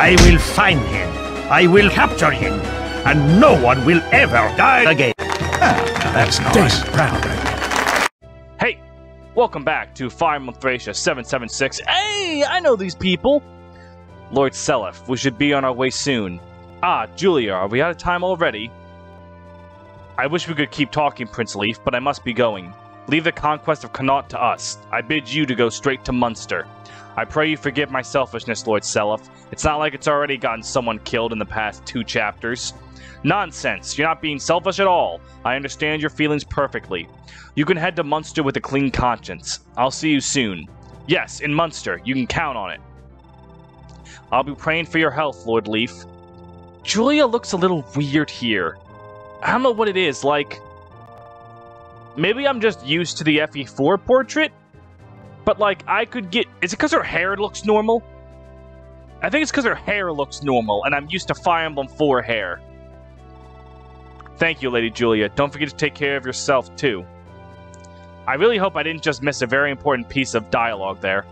I will find him. I will capture him. And no one will ever die again. Ah, That's nice. Proud of Hey, welcome back to Fire Thracia 776. Hey, I know these people. Lord Seliph, we should be on our way soon. Ah, Julia, are we out of time already? I wish we could keep talking, Prince Leaf, but I must be going. Leave the conquest of Connaught to us. I bid you to go straight to Munster. I pray you forgive my selfishness, Lord Seliph. It's not like it's already gotten someone killed in the past two chapters. Nonsense! You're not being selfish at all. I understand your feelings perfectly. You can head to Munster with a clean conscience. I'll see you soon. Yes, in Munster. You can count on it. I'll be praying for your health, Lord Leaf. Julia looks a little weird here. I don't know what it is, like... Maybe I'm just used to the FE4 portrait? But, like, I could get... Is it because her hair looks normal? I think it's because her hair looks normal, and I'm used to Fire Emblem 4 hair. Thank you, Lady Julia. Don't forget to take care of yourself, too. I really hope I didn't just miss a very important piece of dialogue there.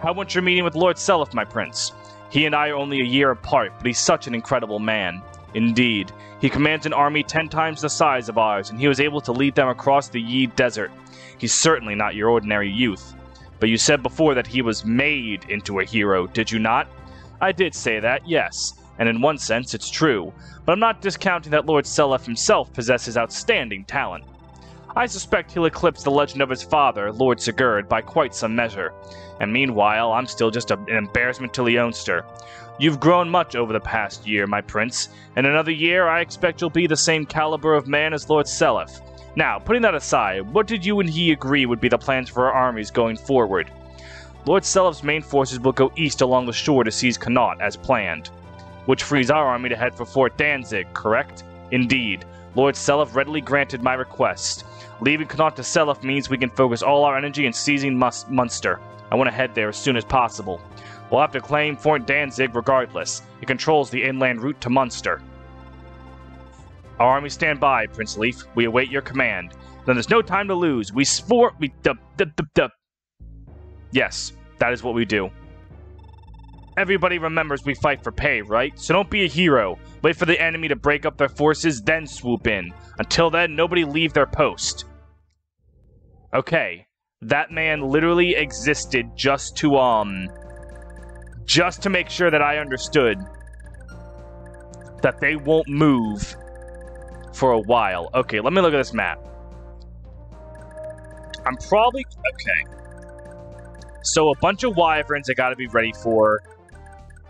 How went your meeting with Lord Seliph, my prince? He and I are only a year apart, but he's such an incredible man. Indeed, he commands an army ten times the size of ours, and he was able to lead them across the Yied Desert. He's certainly not your ordinary youth. But you said before that he was made into a hero, did you not? I did say that, yes, and in one sense it's true, but I'm not discounting that Lord Seliph himself possesses outstanding talent. I suspect he'll eclipse the legend of his father, Lord Sigurd, by quite some measure, and meanwhile I'm still just an embarrassment to Leonster. You've grown much over the past year, my prince. In another year, I expect you'll be the same caliber of man as Lord Seliph. Now, putting that aside, what did you and he agree would be the plans for our armies going forward? Lord Seliph's main forces will go east along the shore to seize Connaught, as planned which frees our army to head for Fort Danzig, correct? Indeed. Lord Seliph readily granted my request. Leaving Connaught to Seliph means we can focus all our energy in seizing Mus- Munster. I want to head there as soon as possible. We'll have to claim Fort Danzig regardless. It controls the inland route to Munster. Our army stand by, Prince Leaf. We await your command. Then there's no time to lose. We sport. We. Duh, duh, duh. Yes, that is what we do. Everybody remembers we fight for pay, right? So don't be a hero. Wait for the enemy to break up their forces, then swoop in. Until then, nobody leave their post. Okay. That man literally existed just to, um... Just to make sure that I understood that they won't move for a while. Okay, let me look at this map. I'm probably... Okay. So a bunch of wyverns I gotta be ready for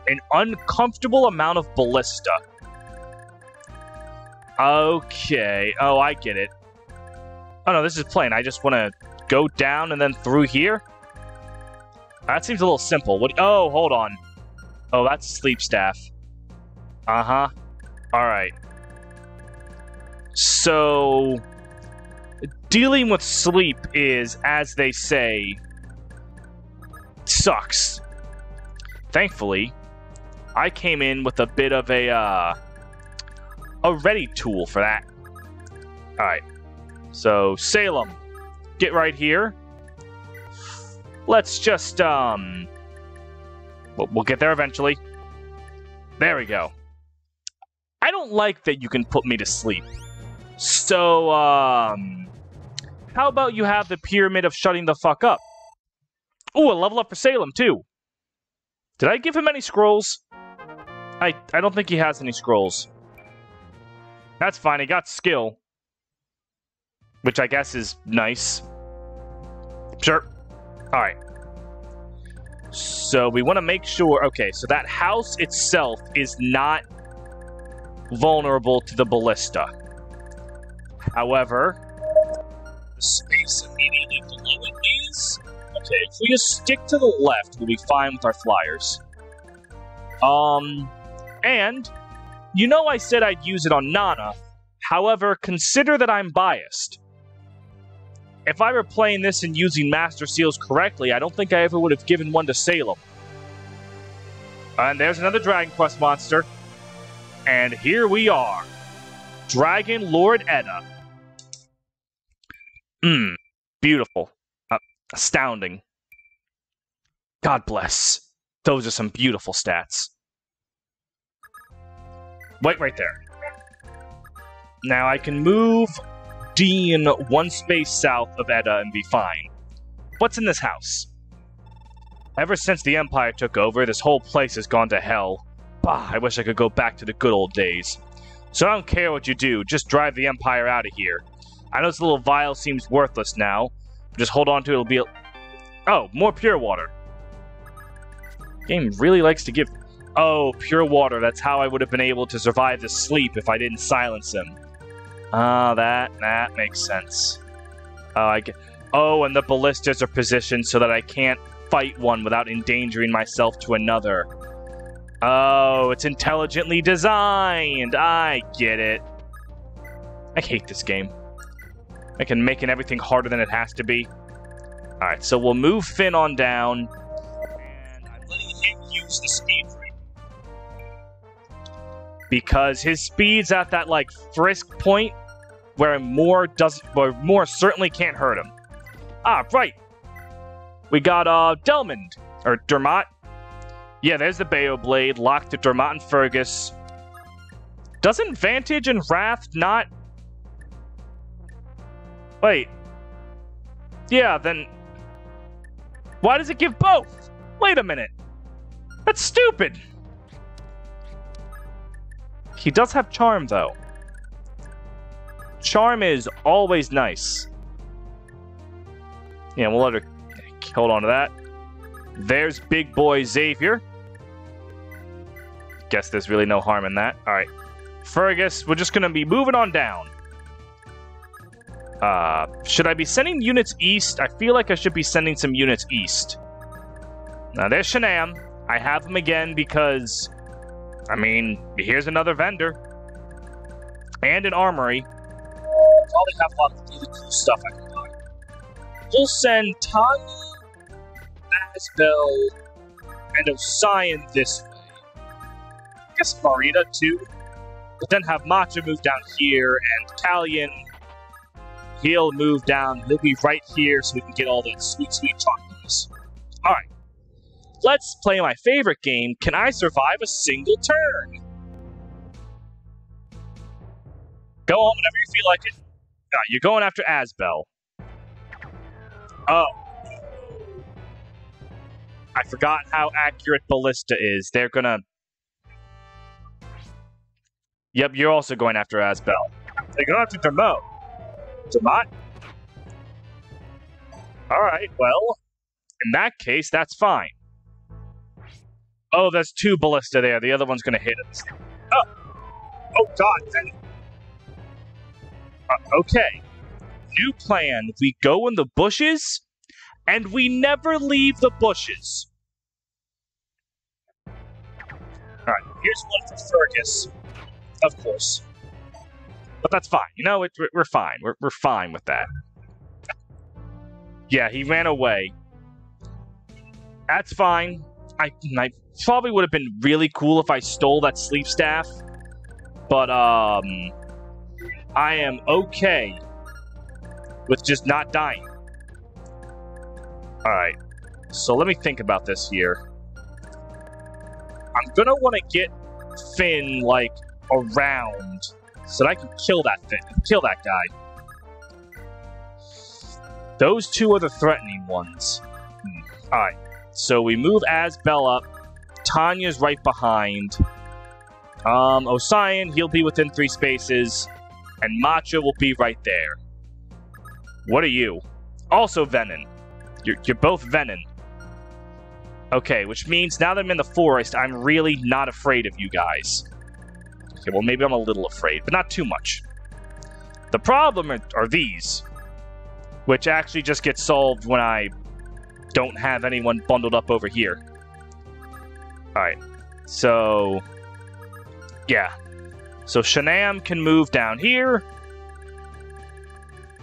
an uncomfortable amount of ballista. Okay. Oh, I get it. Oh, no, this is plain. I just want to go down and then through here? That seems a little simple. What? Oh, hold on. Oh, that's sleep staff. Uh-huh. Alright. So... Dealing with sleep is, as they say, sucks. Thankfully, I came in with a bit of a uh, a ready tool for that. All right. So Salem, get right here. Let's just um, we'll, we'll get there eventually. There we go. I don't like that you can put me to sleep. So um, how about you have the pyramid of shutting the fuck up? Oh, a level up for Salem too. Did I give him any scrolls? I, I don't think he has any scrolls. That's fine, he got skill. Which I guess is nice. Sure. Alright. So we want to make sure... Okay, so that house itself is not vulnerable to the ballista. However, the space immediately below it is... Okay, if we just stick to the left, we'll be fine with our flyers. Um, and, you know I said I'd use it on Nana. However, consider that I'm biased. If I were playing this and using Master Seals correctly, I don't think I ever would have given one to Salem. And there's another Dragon Quest monster. And here we are. Dragon Lord Edda. Mmm. Beautiful. Uh, astounding. God bless. Those are some beautiful stats. Wait right there. Now I can move Dean one space south of Edda and be fine. What's in this house? Ever since the Empire took over, this whole place has gone to hell. Bah, I wish I could go back to the good old days. So I don't care what you do, just drive the Empire out of here. I know this little vial seems worthless now, but just hold on to it, it'll be... Oh, more pure water. Game really likes to give... Oh, pure water, that's how I would have been able to survive the sleep if I didn't silence him. Ah, uh, that, that makes sense. Oh, I get... Oh, and the ballistas are positioned so that I can't fight one without endangering myself to another. Oh, it's intelligently designed. I get it. I hate this game. I can making everything harder than it has to be. Alright, so we'll move Finn on down. And I'm letting him use the speed. Because his speed's at that, like, frisk point where more doesn't, where more certainly can't hurt him. Ah, right. We got uh Delmond or Dermot. Yeah, there's the Bayo Blade locked to Dermot and Fergus. Doesn't Vantage and Wrath not? Wait. Yeah, then why does it give both? Wait a minute. That's stupid. He does have charm though. Charm is always nice. Yeah, we'll let her hold on to that. There's big boy Xavier. Guess there's really no harm in that. Alright. Fergus, we're just gonna be moving on down. Uh, should I be sending units east? I feel like I should be sending some units east. Now, there's Shanam. I have him again because, I mean, here's another vendor. And an armory. Probably have a lot of really cool stuff I can buy. We'll send Tanya Asbel, and Osian this way. I guess Marita too. But then have Matcha move down here, and Callion, he'll move down. He'll be right here so we can get all that sweet, sweet chocolates. Alright. Let's play my favorite game, Can I Survive a Single Turn? Go on whenever you feel like it. Uh, you're going after Asbel. Oh, I forgot how accurate Ballista is. They're gonna. Yep, you're also going after Asbel. They're going after Dermot. Dermot? Alright, well, in that case, that's fine. Oh, there's two Ballista there. The other one's gonna hit us. Oh! Oh, God, then. Uh, okay. New plan. We go in the bushes, and we never leave the bushes. Here's one for Fergus. Of course. But that's fine. You know, it, we're fine. We're, we're fine with that. Yeah, he ran away. That's fine. I, I probably would have been really cool if I stole that sleep staff. But, um... I am okay with just not dying. Alright. So let me think about this here. I'm gonna want to get Finn like around so that I can kill that Finn, kill that guy. Those two are the threatening ones. Hmm. All right, so we move Asbel up. Tanya's right behind. Um, Osian, he'll be within three spaces, and Matcha will be right there. What are you? Also Venom. You're, you're both Venom. Okay, which means now that I'm in the forest, I'm really not afraid of you guys. Okay, well, maybe I'm a little afraid, but not too much. The problem are, these, which actually just get solved when I don't have anyone bundled up over here. Alright, so... Yeah. So Shanam can move down here.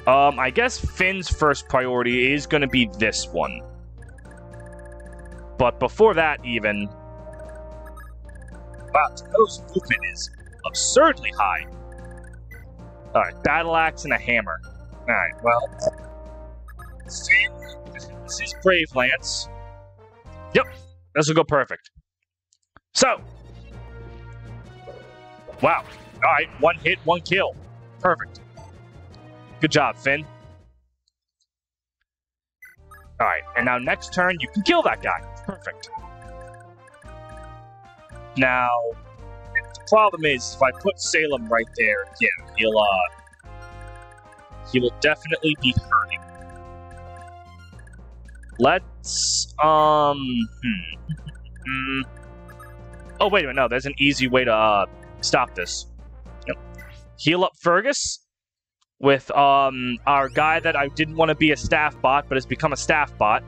Um, I guess Finn's first priority is going to be this one. But before that, even. Wow, To's movement is absurdly high. Alright, battle axe and a hammer. Alright, well. This is Brave Lance. Yep, this will go perfect. So, Wow. All right, one hit, one kill. Perfect. Good job, Finn. All right, and now next turn you can kill that guy. Perfect. Now, the problem is if I put Salem right there, yeah, he'll uh, he will definitely be hurting. Let's um. Hmm. hmm. Oh wait a minute, no. There's an easy way to uh, stop this. Yep. Heal up Fergus with um our guy that I didn't want to be a staff bot, but has become a staff bot.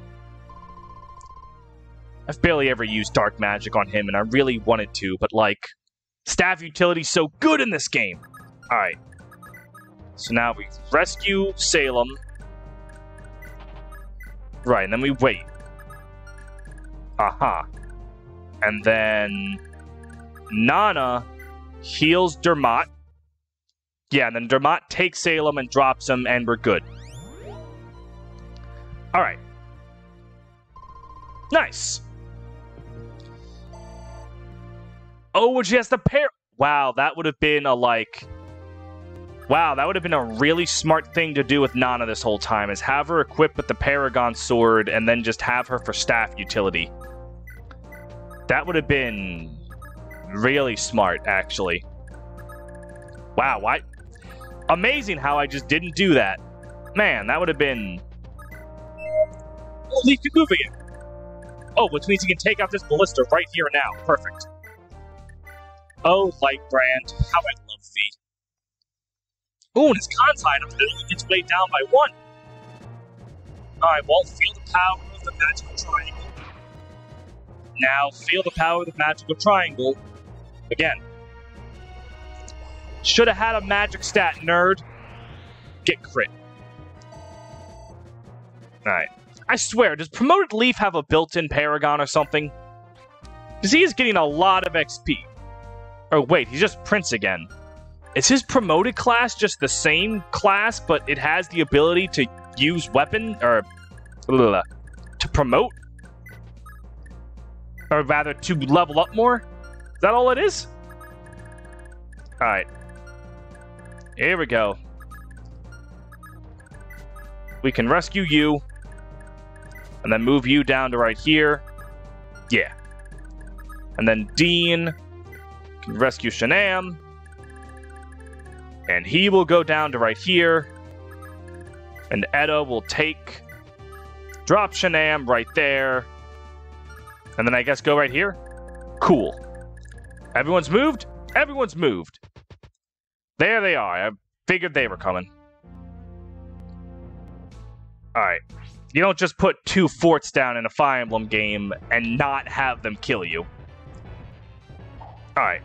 I've barely ever used dark magic on him, and I really wanted to, but like, staff utility's so good in this game. All right. So now we rescue Salem. Right, and then we wait. Aha. Uh-huh. And then Nana heals Dermot. Yeah, and then Dermot takes Salem and drops him, and we're good. Alright. Nice. Oh, she has the pair. Wow, that would have been a like. Wow, that would have been a really smart thing to do with Nana this whole time, is have her equipped with the Paragon Sword and then just have her for staff utility. That would have been really smart, actually. Wow, why? Amazing how I just didn't do that. Man, that would have been... Oh, Leaf can. Oh, which means he can take out this ballista right here and now. Perfect. Oh, Lightbrand, how I love thee. Ooh, and his con's high enough that it only gets weighed down by one. Alright, well, feel the power of the magical triangle. Now, feel the power of the magical triangle. Again. Should have had a magic stat, nerd. Get crit. Alright. I swear, does Promoted Leaf have a built-in Paragon or something? Because he is getting a lot of XP. Oh, wait, he's just Prince again. Is his promoted class just the same class, but it has the ability to use weapon, or... Blah, to promote? Or rather, to level up more? Is that all it is? Alright. Here we go. We can rescue you. And then move you down to right here. Yeah. And then Dean rescue Shanam. And he will go down to right here. And Edda will take... Drop Shanam right there. And then I guess go right here? Cool. Everyone's moved? Everyone's moved. There they are. I figured they were coming. Alright. You don't just put two forts down in a Fire Emblem game and not have them kill you. Alright.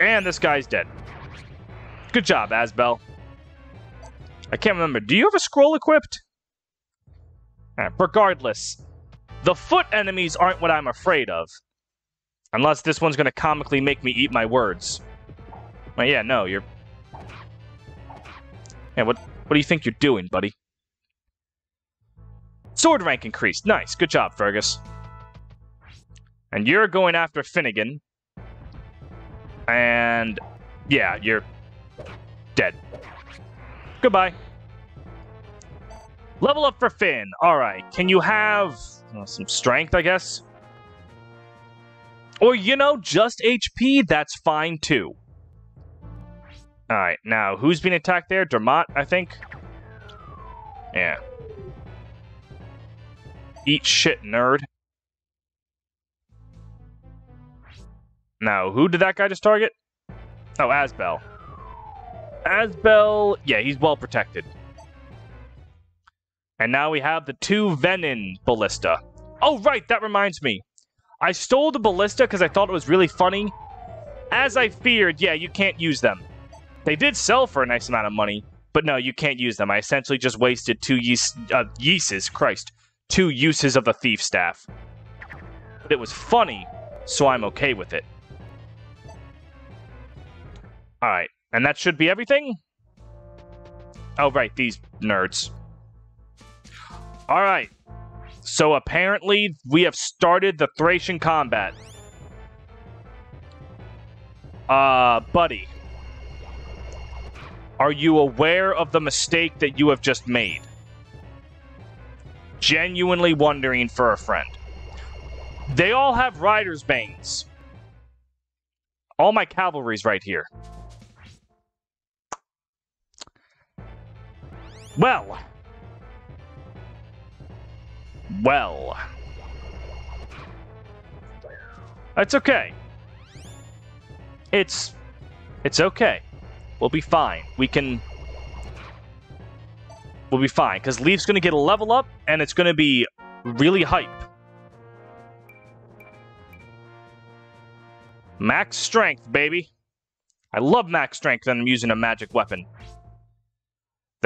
And this guy's dead. Good job, Asbel. I can't remember. Do you have a scroll equipped? Right, regardless, the foot enemies aren't what I'm afraid of. Unless this one's going to comically make me eat my words. Well, yeah, no, you're... Yeah, what, what do you think you're doing, buddy? Sword rank increased. Nice. Good job, Fergus. And you're going after Finnegan. And... Yeah, you're... Dead. Goodbye. Level up for Finn. Alright. Can you have... Uh, some strength, I guess. Or, you know, just HP, that's fine too. Alright, now, who's being attacked there? Dermot, I think? Yeah. Eat shit, nerd. Now, who did that guy just target? Oh, Asbel. Asbel, yeah, he's well protected. And now we have the two Venin ballista. Oh, right, that reminds me. I stole the ballista because I thought it was really funny. As I feared, yeah, you can't use them. They did sell for a nice amount of money, but no, you can't use them. I essentially just wasted two yeast, uh, Christ, two uses of the thief staff. But it was funny, so I'm okay with it. Alright, and that should be everything? Oh, right, these nerds. All right. So apparently we have started the Thracian combat. Uh, buddy. Are you aware of the mistake that you have just made? Genuinely wondering for a friend. They all have Rider's Banes. All my cavalry's right here. Well. Well. It's okay. It's it's okay. We'll be fine. We can We'll be fine cuz Leaf's going to get a level up and it's going to be really hype. Max strength, baby. I love max strength and I'm using a magic weapon.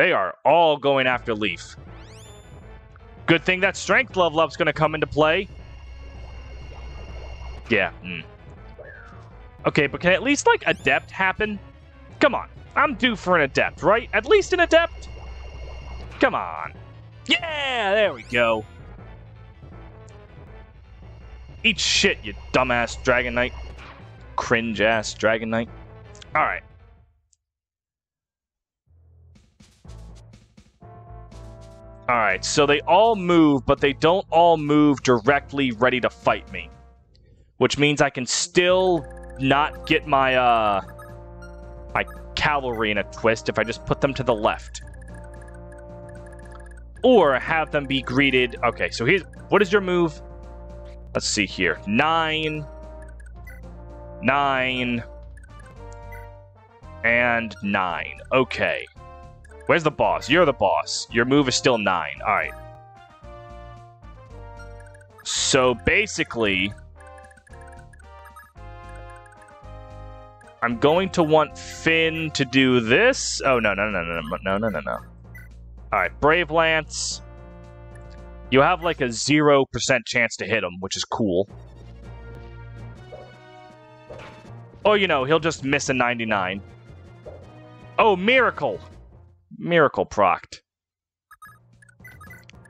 They are all going after Leaf. Good thing that strength level up's going to come into play. Yeah. Mm. Okay, but can at least, like, Adept happen? Come on. I'm due for an Adept, right? At least an Adept? Come on. Yeah, there we go. Eat shit, you dumbass Dragon Knight. Cringe ass Dragon Knight. Alright. Alright, so they all move, but they don't all move directly ready to fight me. Which means I can still not get my, uh... My cavalry in a twist if I just put them to the left. Or have them be greeted... Okay, so here's... What is your move? Let's see here. Nine... Nine... And nine. Okay. Where's the boss? You're the boss. Your move is still 9. Alright. So basically... I'm going to want Finn to do this. Oh, no, no, no, no, no, no, no, no, no. Alright, Brave Lance. You have like a 0% chance to hit him, which is cool. Or, you know, he'll just miss a 99. Oh, Miracle! Miracle proct.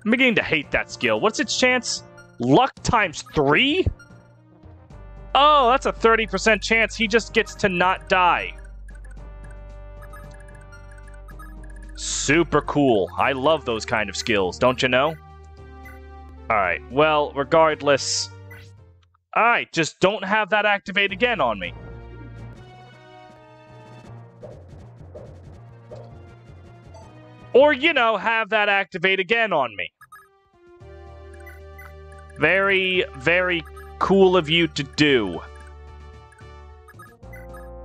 I'm beginning to hate that skill. What's its chance? Luck times three? Oh, that's a 30% chance he just gets to not die. Super cool. I love those kind of skills, don't you know? Alright, well, regardless... Alright, just don't have that activate again on me. Or, you know, have that activate again on me. Very, very cool of you to do.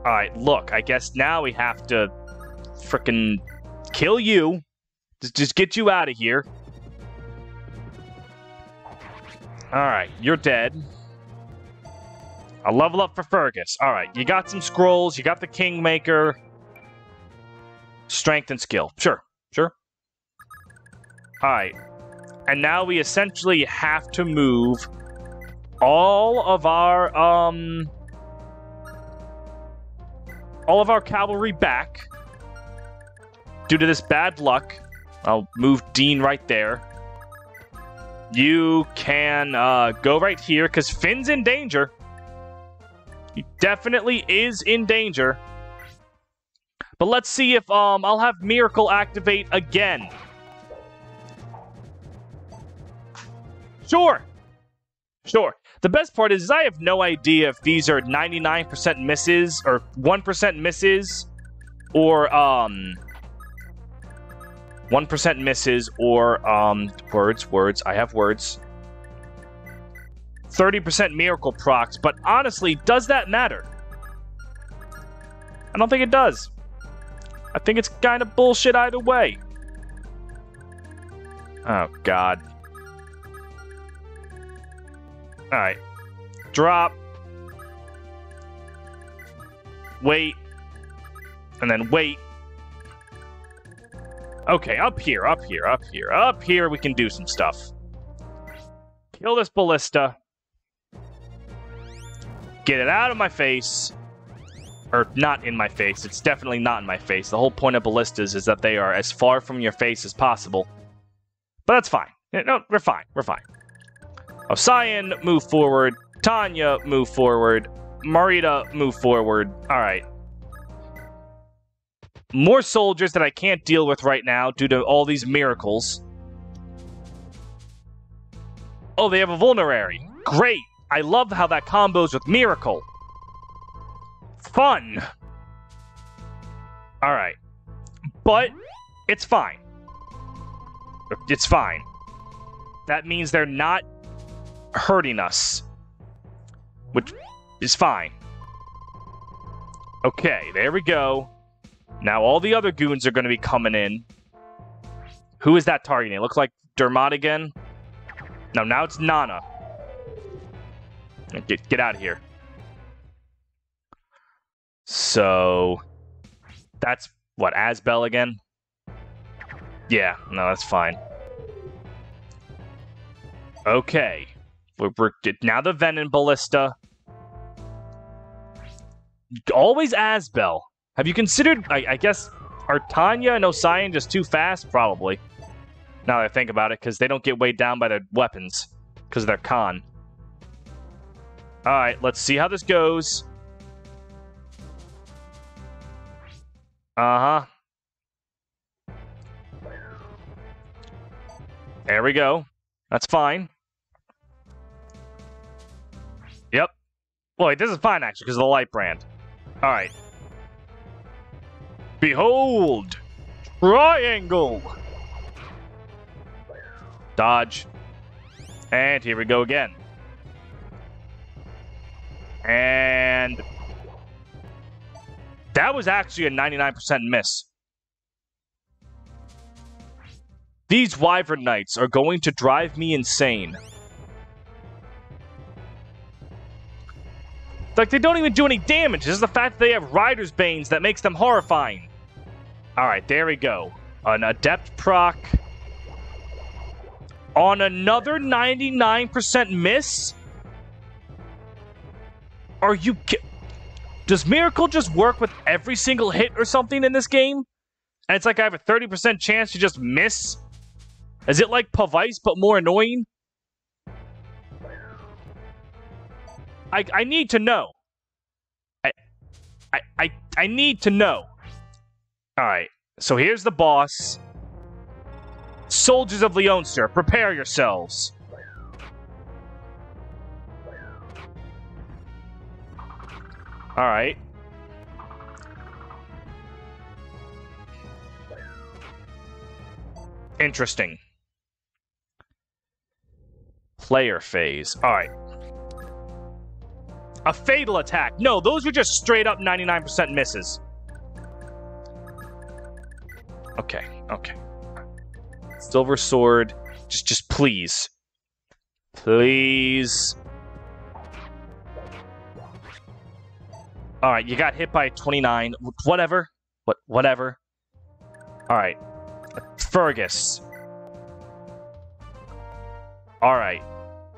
Alright, look, I guess now we have to frickin' kill you. Just, just get you out of here. Alright, you're dead. I'll level up for Fergus. Alright, you got some scrolls, you got the Kingmaker. Strength and skill. Sure. Sure. Alright. And now we essentially have to move all of our, um... All of our cavalry back. Due to this bad luck. I'll move Dean right there. You can uh, go right here, because Finn's in danger. He definitely is in danger. But let's see if um I'll have Miracle activate again. Sure. Sure. The best part is, is I have no idea if these are 99% misses or 1% misses or um 1% misses or um words words I have words 30% miracle procs but honestly does that matter I don't think it does I think it's kind of bullshit either way. Oh, God. Alright. Drop. Wait. And then wait. Okay, up here, up here, up here, up here we can do some stuff. Kill this ballista. Get it out of my face or not in my face. It's definitely not in my face. The whole point of ballistas is that they are as far from your face as possible. But that's fine. No, we're fine. We're fine. Osian, move forward. Tanya, move forward. Marita, move forward. All right. More soldiers that I can't deal with right now due to all these miracles. Oh, they have a vulnerary. Great. I love how that combos with miracle. Fun. All right. But it's fine. It's fine. That means they're not hurting us. Which is fine. Okay, there we go. Now all the other goons are going to be coming in. Who is that targeting? It looks like Dermot again. No, now it's Nana. Get, get out of here. So, that's what, Asbel again? Yeah, no, that's fine. Okay. We're, we're now the Venom Ballista. Always Asbel. Have you considered, I, I guess, are Tanya and Osian just too fast? Probably. Now that I think about it, because they don't get weighed down by their weapons. Because they're con. Alright, let's see how this goes. Uh-huh. There we go. That's fine. Yep. Well, wait, this is fine, actually, because of the light brand. Alright. Behold! Triangle! Dodge. And here we go again. And... That was actually a 99% miss. These Wyvern Knights are going to drive me insane. Like, they don't even do any damage. This is the fact that they have Rider's Banes that makes them horrifying. Alright, there we go. An Adept proc. On another 99% miss? Are you Does Miracle just work with every single hit or something in this game? And it's like I have a 30% chance to just miss? Is it like Pavise but more annoying? I, I need to know. I, I, I, I need to know. Alright, so here's the boss. Soldiers of Leonster, prepare yourselves. Alright. Interesting. Player phase. Alright. A fatal attack. No, those were just straight up 99% misses. Okay, okay. Silver sword. Just just please. Please. Alright, you got hit by 29. Whatever. What whatever. Alright. Fergus. Alright.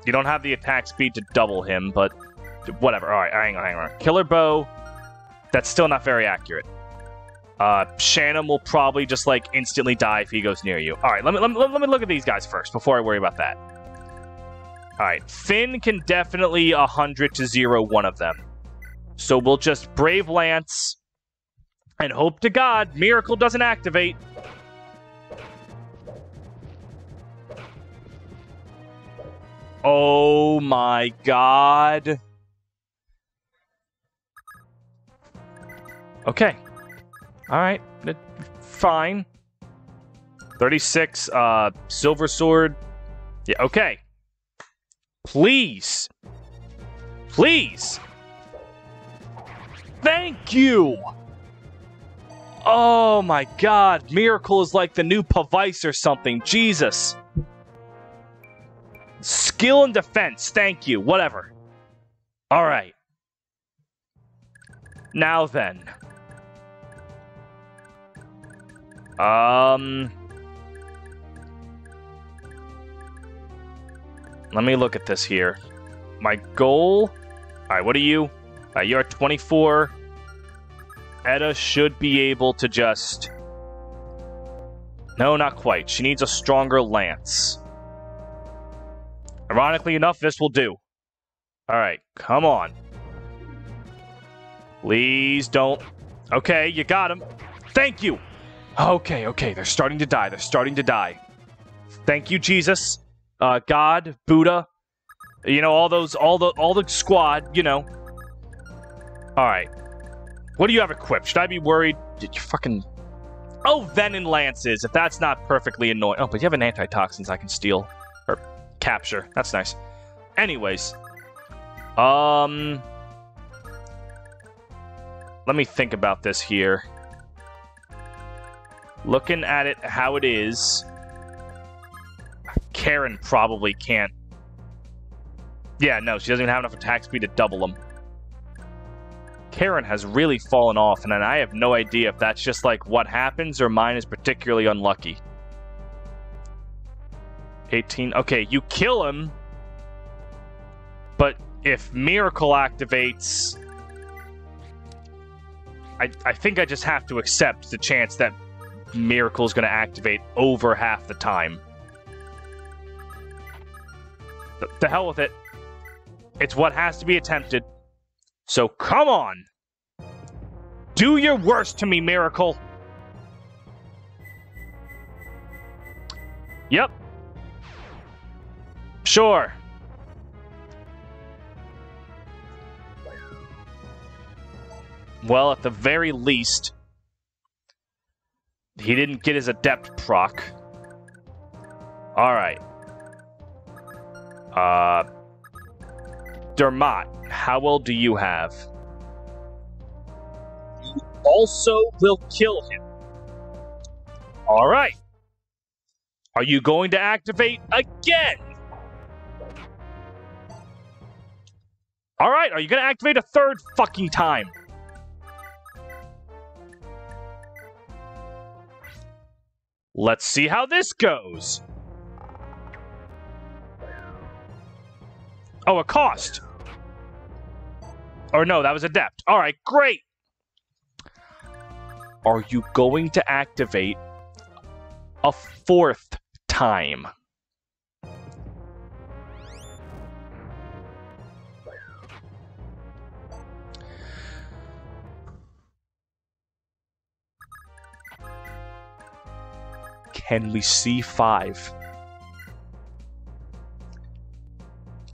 You don't have the attack speed to double him, but whatever. Alright, hang on, hang on. Killer bow. That's still not very accurate. Uh, Shannon will probably just like instantly die if he goes near you. All right, let me, let me let me look at these guys first before I worry about that. All right, Finn can definitely a hundred to zero one of them. So we'll just brave Lance and hope to God Miracle doesn't activate. Oh my God. Okay. All right, fine. 36, uh, Silver Sword. Yeah, okay. Please. Please. Thank you. Oh my god, Miracle is like the new Pavise or something. Jesus. Skill and defense, thank you. Whatever. Alright. Now then. Um. Let me look at this here. My goal. Alright, what are you? Uh, you're 24. Edda should be able to just. No, not quite. She needs a stronger lance. Ironically enough, this will do. Alright, come on. Please don't. Okay, you got him. Thank you. Okay, okay, they're starting to die. They're starting to die. Thank you, Jesus, uh, God, Buddha. You know all those, all the, all the squad. You know. All right. What do you have equipped? Should I be worried? Did you fucking? Oh, venom lances. If that's not perfectly annoying. Oh, but you have an antitoxins I can steal or capture. That's nice. Anyways, um, let me think about this here. Looking at it how it is, Karen probably can't. Yeah, no, she doesn't even have enough attack speed to double them. Karen has really fallen off, and I have no idea if that's just like what happens or mine is particularly unlucky. 18. Okay, you kill him, but if Miracle activates, I, I think I just have to accept the chance that Miracle is going to activate over half the time. The, the hell with it. It's what has to be attempted. So come on! Do your worst to me, Miracle! Yep. Sure. Well, at the very least, he didn't get his adept proc. Alright. Uh. Dermot, how well do you have? You also will kill him. Alright. Are you going to activate again? Alright, are you going to activate a third fucking time? Let's see how this goes. Oh, a cost. Or no, that was adept. All right, great. Are you going to activate a fourth time? Can we see five?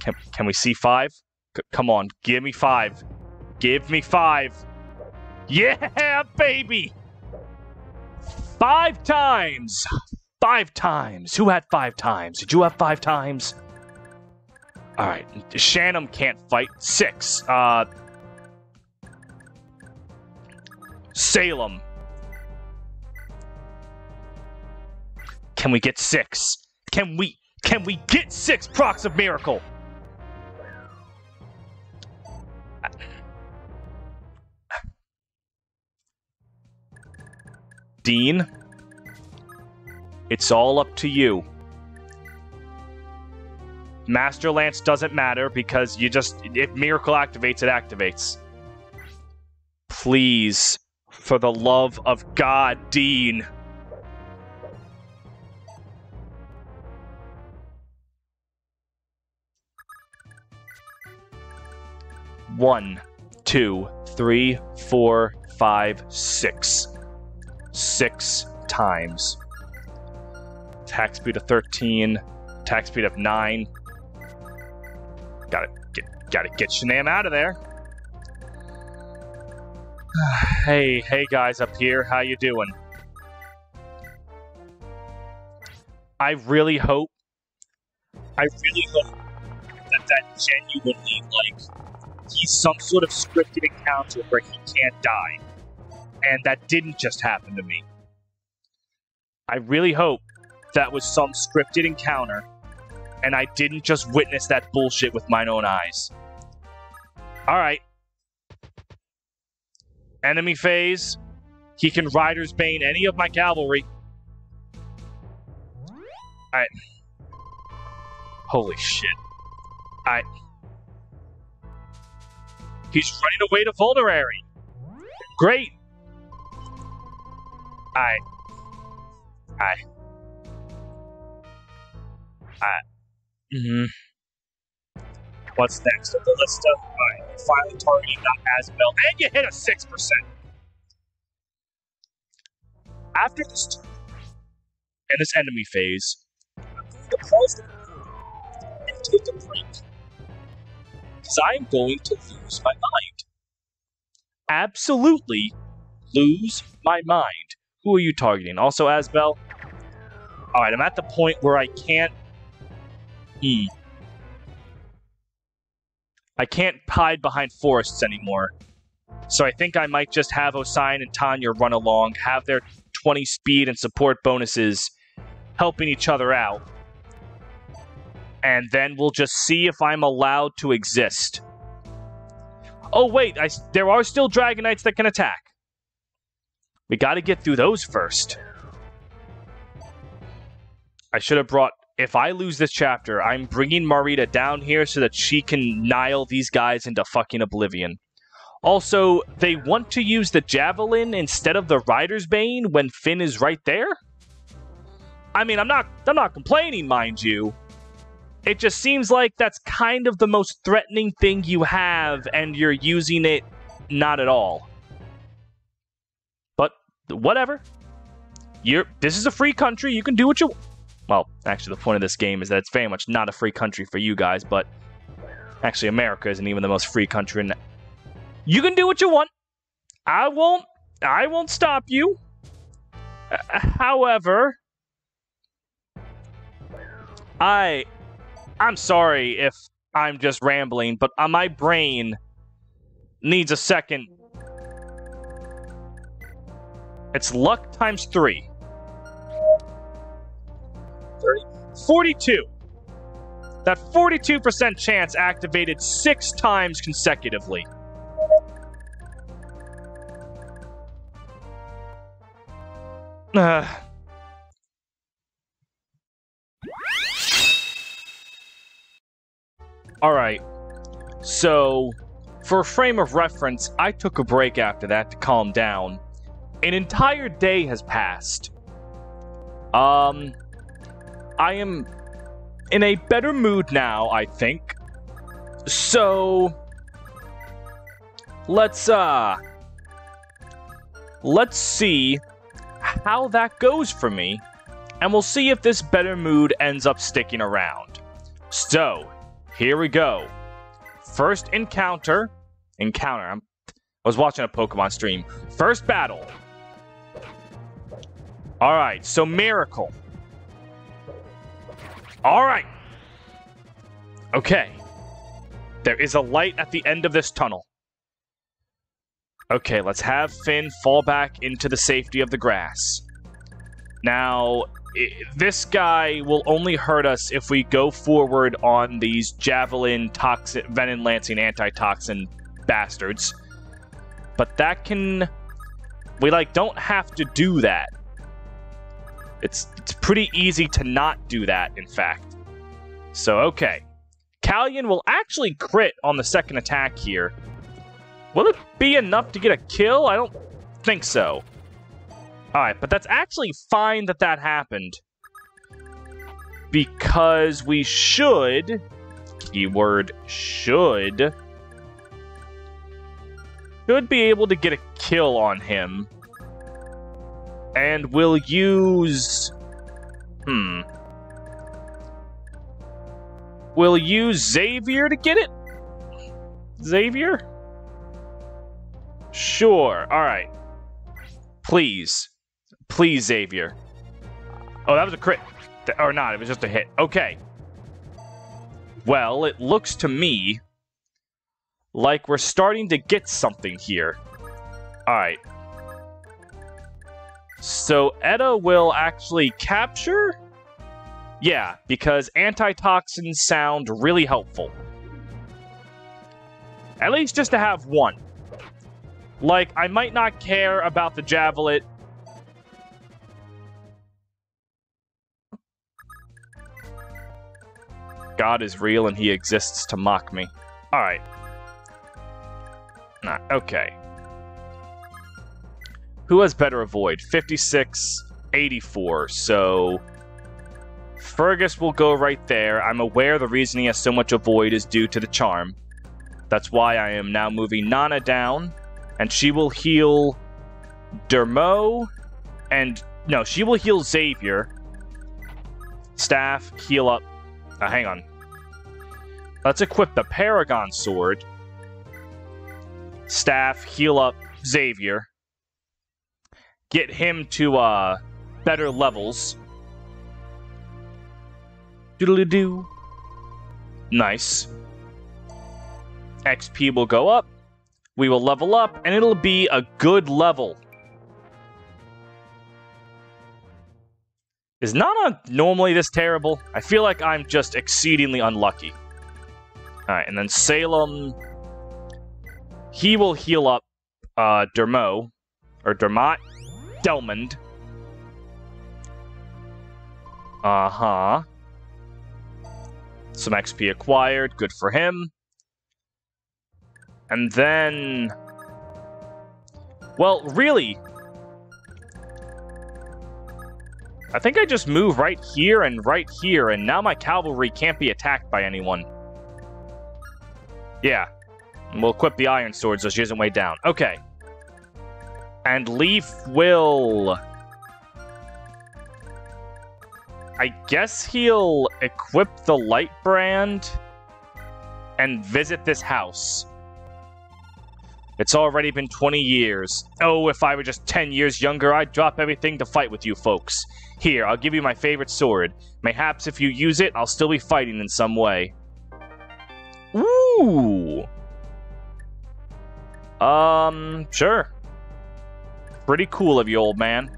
Can, can we see five? Come on, give me five. Give me five. Yeah, baby! Five times! Five times! Who had five times? Did you have five times? Alright, Shannon can't fight. Six. Uh. Salem. Can we get six? Can we can we get six procs of miracle? Dean, it's all up to you. Master Lance doesn't matter because you just if miracle activates, it activates. Please, for the love of God, Dean. One, two, three, four, five, six. Six times. Attack speed of 13, attack speed of 9. Gotta get, gotta get Shanam out of there. hey, hey guys up here, how you doing? I really hope, I really hope that that genuinely, like, he's some sort of scripted encounter where he can't die. And that didn't just happen to me. I really hope that was some scripted encounter and I didn't just witness that bullshit with my own eyes. Alright. Enemy phase. He can Rider's Bane any of my cavalry. Alright. Holy shit. Alright. He's running away to Vulnerary. Great. I. I. I. Mm hmm. What's next? on The Ballista. Alright, you're finally targeting not Asbel, and you hit a 6%. After this turn, in this enemy phase, I'm going to pause the and take a break. Because I'm going to lose my mind. Absolutely lose my mind. Who are you targeting? Also, Asbel? Alright, I'm at the point where I can't. Hmm. I can't hide behind forests anymore. So I think I might just have Osian and Tanya run along, have their 20 speed and support bonuses helping each other out. And then we'll just see if I'm allowed to exist. Oh, wait, I, there are still Dragon Knights that can attack. We gotta get through those first. I should have brought. If I lose this chapter, I'm bringing Marita down here so that she can nile these guys into fucking oblivion. Also, they want to use the javelin instead of the rider's bane when Finn is right there. I mean, I'm not. I'm not complaining, mind you. It just seems like that's kind of the most threatening thing you have, and you're using it not at all. Whatever. You're. This is a free country. You can do what you. Well, actually, the point of this game is that it's very much not a free country for you guys, but actually, America isn't even the most free country. In... You can do what you want. I won't. I won't stop you. Uh, however, I. I'm sorry if I'm just rambling, but my brain needs a second. It's luck times three. 42. That 42% chance activated six times consecutively. Uh. Alright. So, for a frame of reference, I took a break after that to calm down. An entire day has passed. Um, I am in a better mood now, I think. So let's uh let's see how that goes for me and we'll see if this better mood ends up sticking around. So, here we go. First encounter, encounter. I'm, I was watching a Pokemon stream. First battle. All right, so Miracle. All right. Okay. There is a light at the end of this tunnel. Okay, let's have Finn fall back into the safety of the grass. Now, this guy will only hurt us if we go forward on these javelin, toxic, venom lancing, antitoxin bastards. But that can. We, like, don't have to do that. It's it's pretty easy to not do that, in fact. So, okay. Callion will actually crit on the second attack here. Will it be enough to get a kill? I don't think so. Alright, but that's actually fine that that happened. Because we should, keyword should, should be able to get a kill on him and we'll use. Hmm. We'll use Xavier to get it? Xavier? Sure. Alright. Please. Please, Xavier. Oh, that was a crit. Or not, it was just a hit. Okay. Well, it looks to me like we're starting to get something here. Alright. So Edda will actually capture? Yeah, because antitoxins sound really helpful. At least just to have one. Like, I might not care about the Javelin. God is real and he exists to mock me. Alright. Nah, okay. Who has better avoid? 56, 84. So Fergus will go right there. I'm aware the reason he has so much avoid is due to the charm. That's why I am now moving Nanna down, and she will heal Dermo, and no, she will heal Xavier. Staff, heal up. Uh, hang on. Let's equip the Paragon Sword. Staff, heal up Xavier. Get him to uh better levels. Doodly doo. Nice. XP will go up. We will level up, and it'll be a good level. Is Nanna normally this terrible? I feel like I'm just exceedingly unlucky. Alright, and then Salem. He will heal up uh, Dermo. Or Dermot. Delmond. Uh huh. Some XP acquired. Good for him. And then. Well, really. I think I just move right here and right here, and now my cavalry can't be attacked by anyone. Yeah. we'll equip the Iron Sword so she isn't weighed down. Okay. And Leaf will... I guess he'll equip the Light Brand and visit this house. It's already been 20 years. Oh, if I were just 10 years younger, I'd drop everything to fight with you folks. Here, I'll give you my favorite sword. Mayhaps if you use it, I'll still be fighting in some way. Ooh! Um, sure. Pretty cool of you, old man.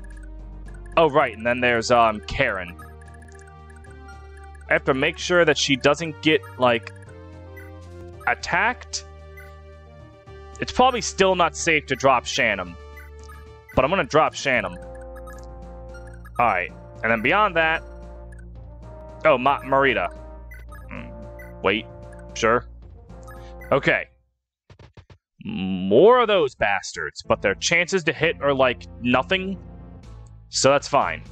Oh, right, and then there's, um, Karin. I have to make sure that she doesn't get, like, attacked it's probably still not safe to drop Shanam. But I'm to drop Shanam. Alright. And then beyond that... Oh, Ma Marita. Mm, wait. Sure. Okay. More of those bastards, but their chances to hit are like nothing. So that's fine.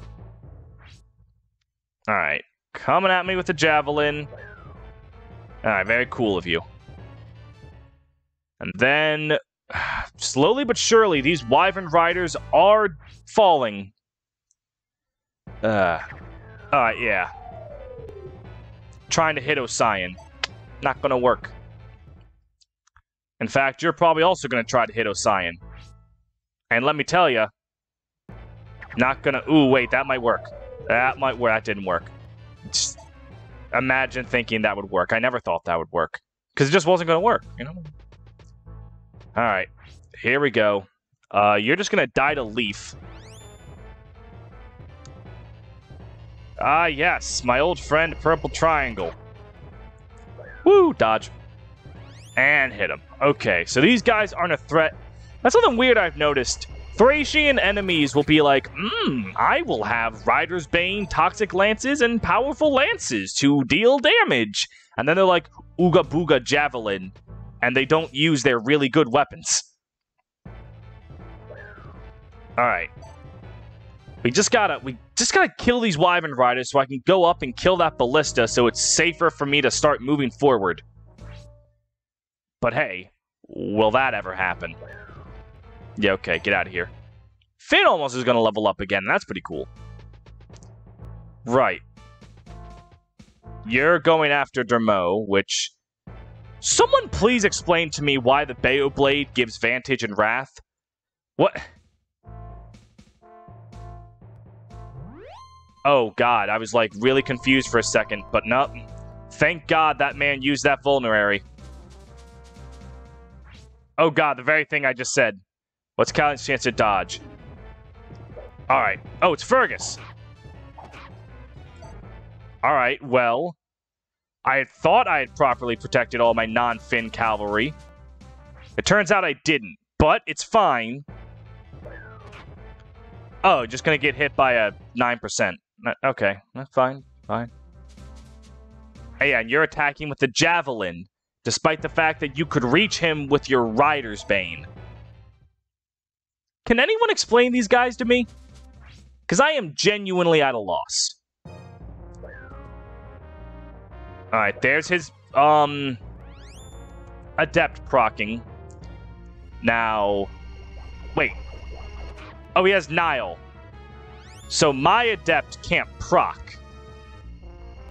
Alright. Coming at me with the javelin. Alright, very cool of you. And then, slowly but surely, these Wyvern Riders are falling. Uh, uh, yeah. Trying to hit Osian. Not gonna work. In fact, you're probably also gonna try to hit Osian. And let me tell you, not gonna. Ooh, wait, that might work. That might work. That didn't work. Just imagine thinking that would work. I never thought that would work because it just wasn't gonna work. You know. All right, here we go. Uh, you're just gonna die to Leaf. Ah, yes, my old friend Purple Triangle. Woo, dodge. And hit him. Okay, so these guys aren't a threat. That's something weird I've noticed. Thracian enemies will be like, hmm, I will have Rider's Bane, Toxic Lances, and Powerful Lances to deal damage. And then they're like, Ooga Booga Javelin and they don't use their really good weapons. Alright. We just gotta we just gotta kill these Wyvern Riders so I can go up and kill that Ballista so it's safer for me to start moving forward. But hey, will that ever happen? Yeah, okay, get out of here. Finn almost is gonna level up again, that's pretty cool. Right. You're going after Dermo, which Someone please explain to me why the Bayo Blade gives Vantage and Wrath. What? Oh god, I was like really confused for a second, but no. Thank god that man used that vulnerary. Oh god, the very thing I just said. What's Callion's chance to dodge? Alright. Oh, it's Fergus! Alright, well... I thought I had properly protected all my non-Finn cavalry. It turns out I didn't, but it's fine. Oh, just gonna get hit by a 9%. Uh, okay, uh, fine, fine. Hey, and you're attacking with the Javelin, despite the fact that you could reach him with your Rider's Bane. Can anyone explain these guys to me? Because I am genuinely at a loss. Alright, there's his, um... Adept procking. Now... Wait. Oh, he has Nihil. So my Adept can't proc.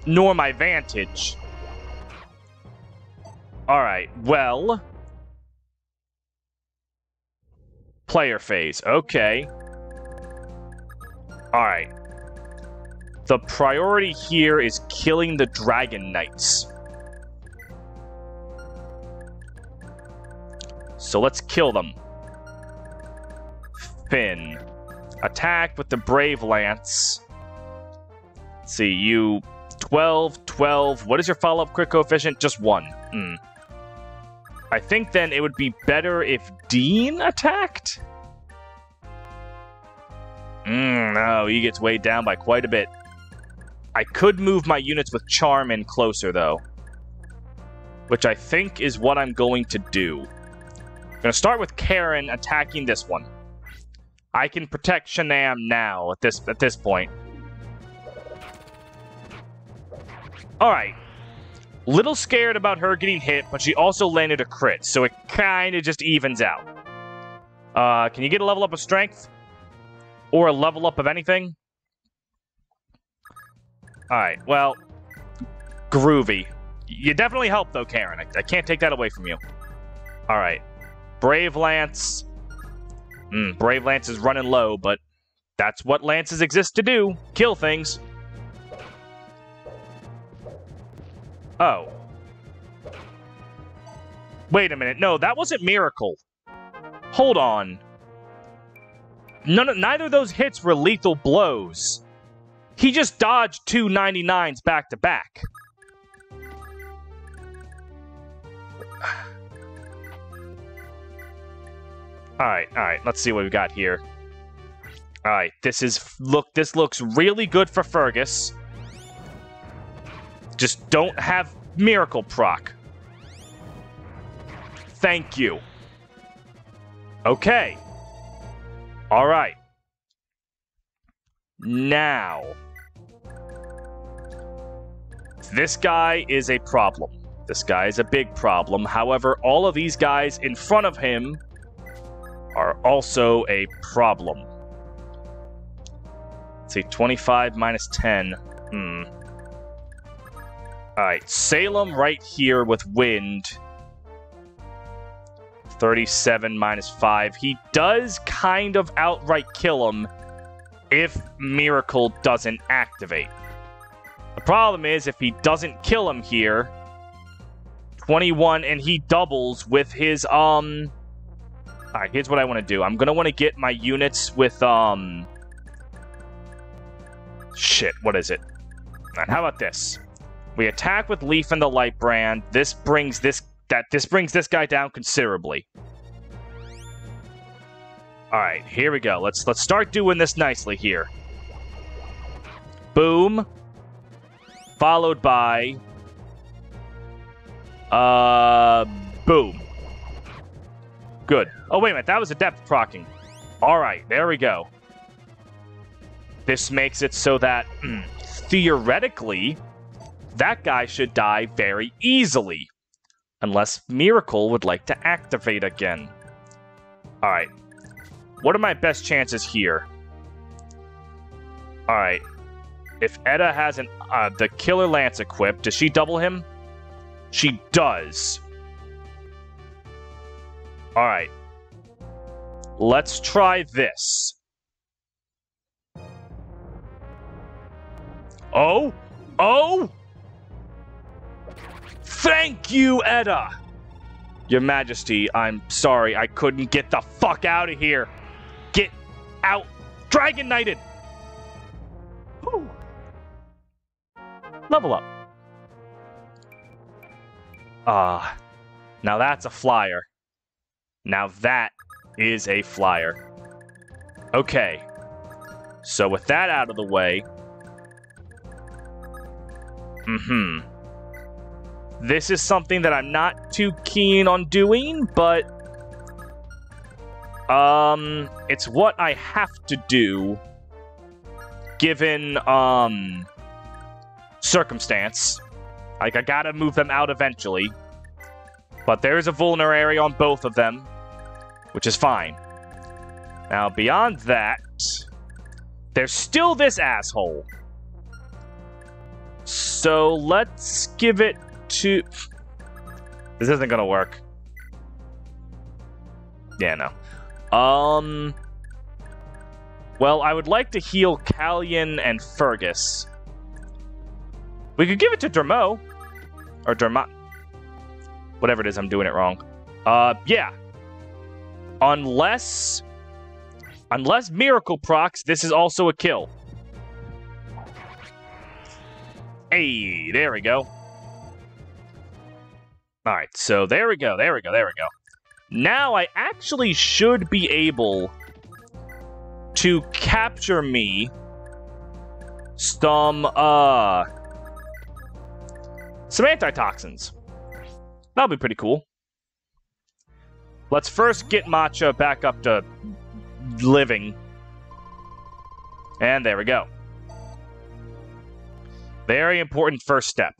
Nor my Vantage. Alright, well... Player phase, okay. Alright. The priority here is killing the Dragon Knights. So let's kill them. Finn. Attack with the Brave Lance. Let's see, you 12, 12. What is your follow up crit coefficient? Just one. Hmm. I think then it would be better if Dean attacked? Mm, no, he gets weighed down by quite a bit. I could move my units with Charm in closer, though. Which I think is what I'm going to do. I'm going to start with Karin attacking this one. I can protect Shanam now at this at this point. Alright. Little scared about her getting hit, but she also landed a crit, so it kind of just evens out. Uh, can you get a level up of strength? Or a level up of anything? Alright, well, groovy. You definitely helped, though, Karin. I, I can't take that away from you. Alright. Brave Lance. Mm, Brave Lance is running low, but that's what lances exist to do. Kill things. Oh. Wait a minute. No, that wasn't Miracle. Hold on. None, neither of those hits were lethal blows. He just dodged two 99s back to back. Alright, alright, let's see what we've got here. Alright, this is look this looks really good for Fergus. Just don't have miracle proc. Thank you. Okay. Alright. Now. This guy is a problem. This guy is a big problem. However, all of these guys in front of him are also a problem. Let's see, 25 minus 10. Hmm. Alright, Salem right here with wind. 37 minus 5. He does kind of outright kill him if Miracle doesn't activate. The problem is, if he doesn't kill him here, 21, and he doubles with his, um... Alright, here's what I want to do. I'm going to want to get my units with, um... Shit, what is it? Right, how about this? We attack with Leaf and the Light Brand. This brings this that this brings this guy down considerably. All right, here we go. Let's let's start doing this nicely here. Boom. Followed by uh boom. Good. Oh wait a minute, that was Adept procking. All right, there we go. This makes it so that mm, theoretically that guy should die very easily. Unless Miracle would like to activate again. Alright. What are my best chances here? Alright. If Edda has an uh, the Killer Lance equipped, does she double him? She does. Alright. Let's try this. Oh? Oh? Thank you, Edda! Your Majesty, I'm sorry, I couldn't get the fuck out of here. Get out. Dragon Knighted! Level up. Ah, uh, now that's a flyer. Now that is a flyer. Okay. So with that out of the way... Mm-hmm. This is something that I'm not too keen on doing, but um it's what I have to do given um circumstance. Like, I gotta move them out eventually. But there is a vulnerary on both of them, which is fine. Now, beyond that, there's still this asshole. So let's give it to. This isn't gonna work. Yeah, no. Um. Well, I would like to heal Callion and Fergus. We could give it to Dermo. Or Dermot. Whatever it is, I'm doing it wrong. Uh, yeah. Unless. Unless Miracle procs, this is also a kill. Hey, there we go. Alright, so there we go, there we go, there we go. Now I actually should be able to capture me some, uh... Some antitoxins. That'll be pretty cool. Let's first get Matcha back up to living. And there we go. Very important first step.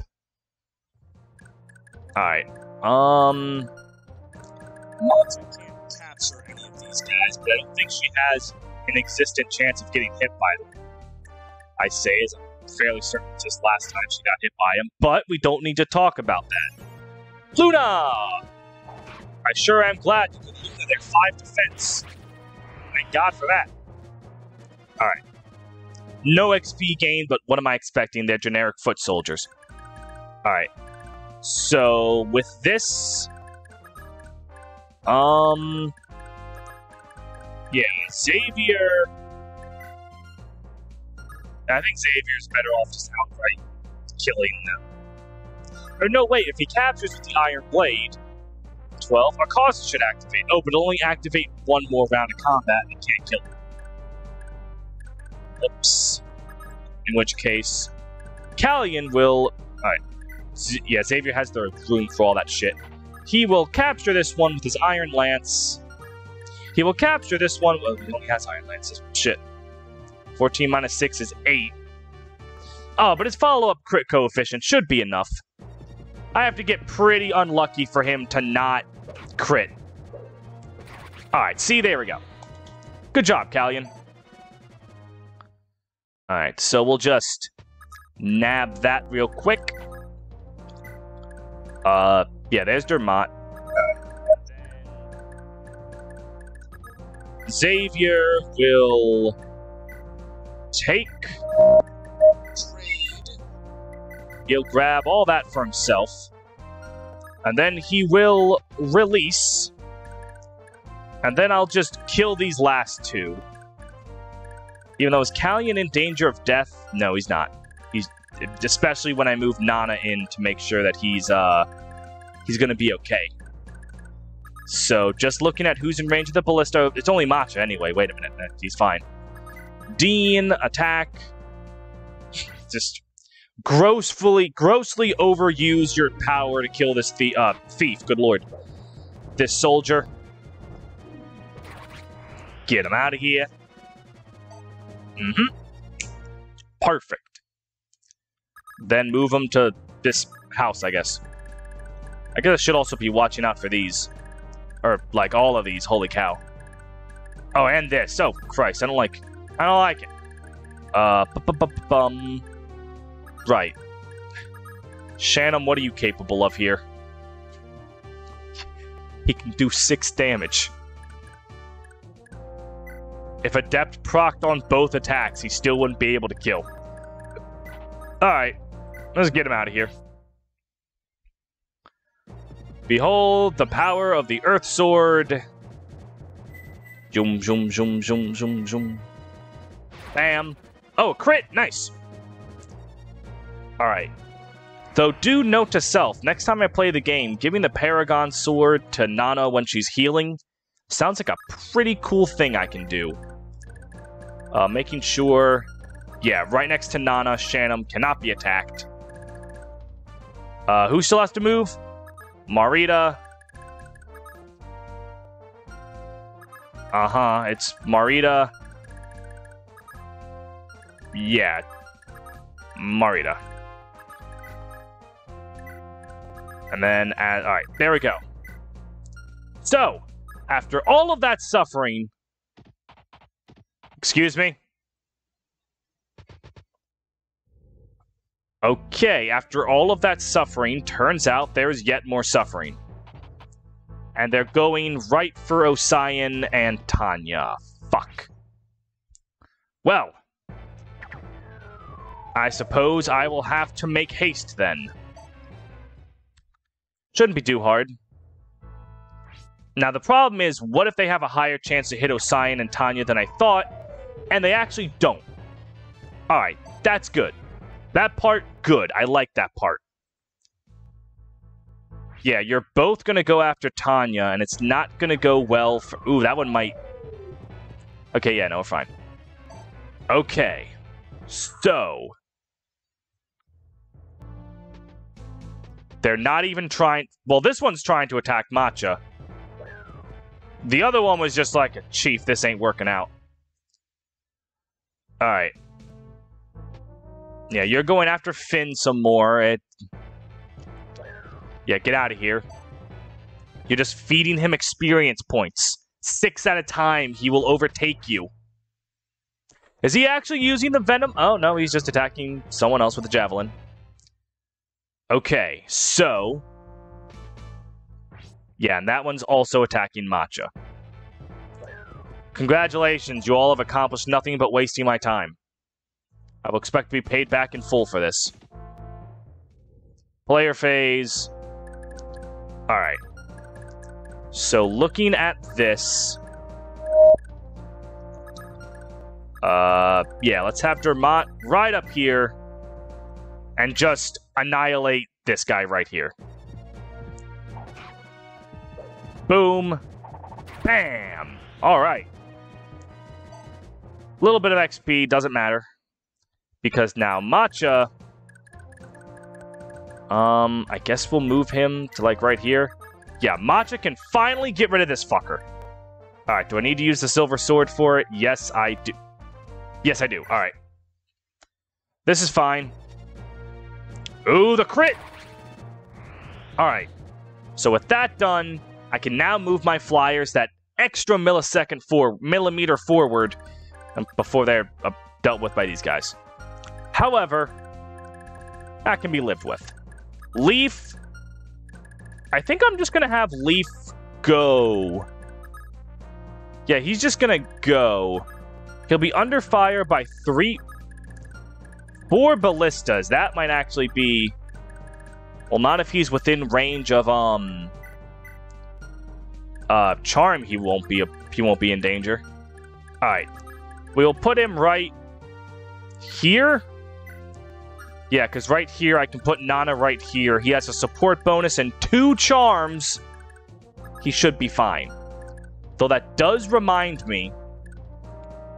Alright. Um. Can't capture any of these guys, but I don't think she has an existent chance of getting hit by them. I say, as I'm fairly certain just last time she got hit by him, but we don't need to talk about that. Luna! I sure am glad you could Luna their 5 defense. Thank God for that. Alright. No XP gain, but what am I expecting? They're generic foot soldiers. Alright. So, with this... Um... Yeah, Xavier... I think Xavier's better off just outright killing them. Or no, wait, if he captures with the Iron Blade... 12, a cause should activate. Oh, but only activate one more round of combat and can't kill him. Oops. In which case, Callion will. Alright. Z- yeah, Xavier has the room for all that shit. He will capture this one with his Iron Lance. He will capture this one. Well, he only has Iron Lances. Shit. 14 minus 6 is 8. Oh, but his follow up crit coefficient should be enough. I have to get pretty unlucky for him to not crit. Alright, see, there we go. Good job, Callion. Alright, so we'll just nab that real quick. Uh, yeah, there's Dermot. Xavier will take trade. He'll grab all that for himself. And then he will release. And then I'll just kill these last two. Even though is Callion in danger of death? No, he's not. He's especially when I move Nanna in to make sure that he's uh he's gonna be okay. So just looking at who's in range of the ballista, it's only Matcha anyway. Wait a minute, he's fine. Dean attack. Just grossly, grossly overuse your power to kill this thief. Uh, thief. Good lord, this soldier. Get him out of here. Mm-hmm. Perfect. Then move them to this house, I guess. I guess I should also be watching out for these. Or, like, all of these. Holy cow. Oh, and this. Oh, Christ. I don't like... I don't like it. Uh, bum. Right. Shanam, what are you capable of here? He can do six damage. If Adept procced on both attacks, he still wouldn't be able to kill. Alright, let's get him out of here. Behold the power of the Earth Sword. Zoom, zoom, zoom, zoom, zoom, zoom. Bam. Oh, crit! Nice. Alright. Though, do note to self, next time I play the game, giving the Paragon Sword to Nanna when she's healing sounds like a pretty cool thing I can do. Uh, making sure, yeah, right next to Nanna, Shanam cannot be attacked. Uh, who still has to move? Marita. Uh huh. It's Marita. Yeah. Marita. And then, add, all right, there we go. So, after all of that suffering, excuse me. Okay, after all of that suffering, turns out there's yet more suffering. And they're going right for Osian and Tanya. Fuck. Well, I suppose I will have to make haste then. Shouldn't be too hard. Now, the problem is, what if they have a higher chance to hit Osian and Tanya than I thought, and they actually don't? Alright, that's good. That part, good. I like that part. Yeah, you're both going to go after Tanya, and it's not going to go well for... Ooh, that one might... Okay, yeah, no, we're fine. Okay. So... They're not even trying... Well, this one's trying to attack Matcha. The other one was just like, Chief, this ain't working out. Alright. Yeah, you're going after Finn some more. It... Yeah, get out of here. You're just feeding him experience points. Six at a time, he will overtake you. Is he actually using the Venom? Oh, no, he's just attacking someone else with a Javelin. Okay, so... Yeah, and that one's also attacking Matcha. Congratulations, you all have accomplished nothing but wasting my time. I will expect to be paid back in full for this. Player phase. Alright. So looking at this... Uh, yeah, let's have Dermot right up here and just annihilate this guy right here. Boom. Bam. All right. A little bit of XP, doesn't matter. Because now Matcha... Um, I guess we'll move him to, like, right here. Yeah, Matcha can finally get rid of this fucker. Alright, do I need to use the silver sword for it? Yes, I do. Yes, I do. Alright. This is fine. Ooh, the crit! Alright. So with that done, I can now move my flyers that extra millisecond for millimeter forward um, before they're uh, dealt with by these guys. However, that can be lived with. Leaf. I think I'm just gonna have Leaf go. Yeah, he's just gonna go. He'll be under fire by three, four ballistas. That might actually be. Well, not if he's within range of um. Uh, charm. He won't be. A, he won't be in danger. All right, we'll put him right here. Yeah, because right here I can put Nanna right here. He has a support bonus and two charms. He should be fine. Though that does remind me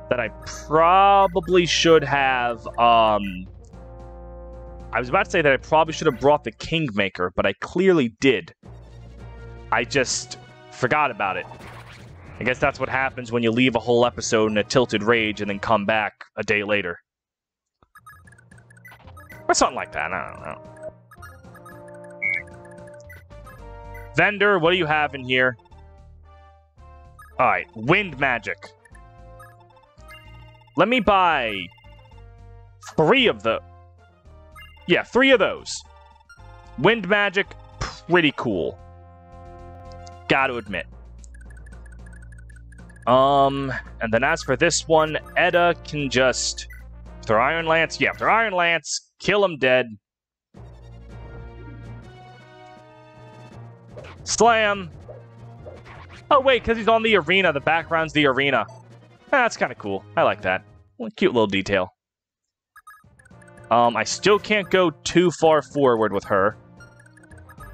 that I probably should have. Um, I was about to say that I probably should have brought the Kingmaker, but I clearly did. I just forgot about it. I guess that's what happens when you leave a whole episode in a tilted rage and then come back a day later. Or something like that, I don't know. Vendor, what do you have in here? Alright, wind magic. Let me buy three of the. Yeah, three of those. Wind magic, pretty cool. Gotta admit. Um, and then as for this one, Edda can just. After Iron Lance, yeah, after Iron Lance, kill him dead. Slam! Oh, wait, because he's on the arena. The background's the arena. Ah, that's kind of cool. I like that. Cute little detail. Um, I still can't go too far forward with her.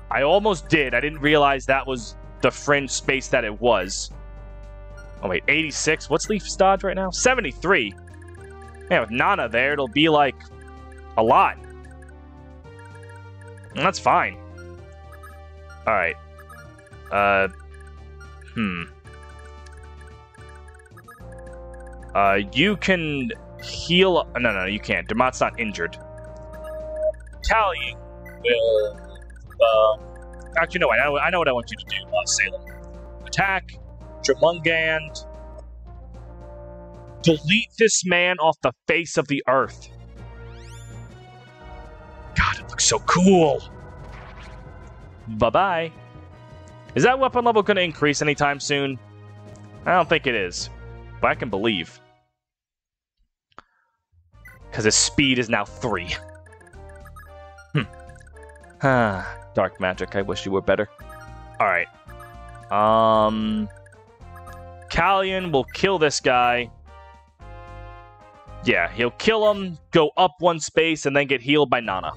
I almost did. I didn't realize that was the fringe space that it was. Oh, wait, 86? What's Leaf's dodge right now? 73. Yeah, with Nanna there, it'll be like a lot. And that's fine. Alright. Uh, hmm. Uh, you can heal. No, no, you can't. Dermot's not injured. Tally will. Uh, Actually, no, I I know what I want you to do, uh, Salem. Attack Jormungand. Delete this man off the face of the earth. God, it looks so cool. Bye bye. Is that weapon level going to increase anytime soon? I don't think it is, but I can believe. Because his speed is now three. Hmm. Ah, dark magic. I wish you were better. All right. Um, Callion will kill this guy. Yeah, he'll kill him, go up one space, and then get healed by Nanna.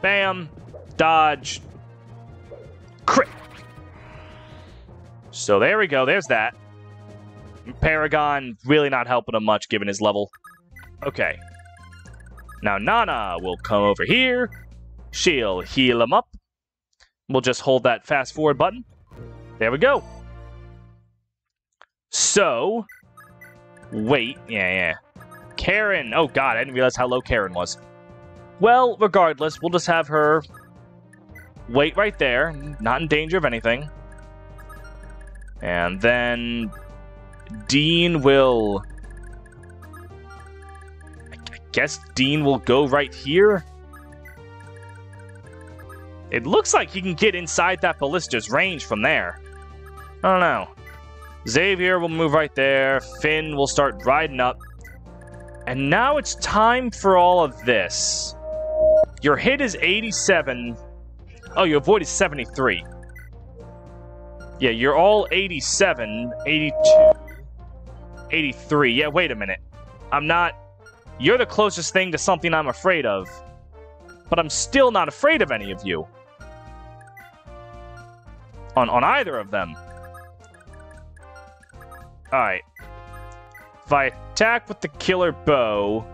Bam. Dodge. Crit. So there we go. There's that. Paragon really not helping him much given his level. Okay. Now Nanna will come over here. She'll heal him up. We'll just hold that fast forward button. There we go. So, wait, yeah, yeah. Karin, oh god, I didn't realize how low Karin was. Well, regardless, we'll just have her wait right there, not in danger of anything. And then Dean will. I guess Dean will go right here. It looks like he can get inside that ballista's range from there. I don't know. Xavier will move right there. Finn will start riding up. And now it's time for all of this. Your hit is 87. Oh, your avoid is 73. Yeah, you're all 87, 82, 83. Yeah, wait a minute. I'm not... You're the closest thing to something I'm afraid of. But I'm still not afraid of any of you. On, on either of them. Alright. If I attack with the killer bow...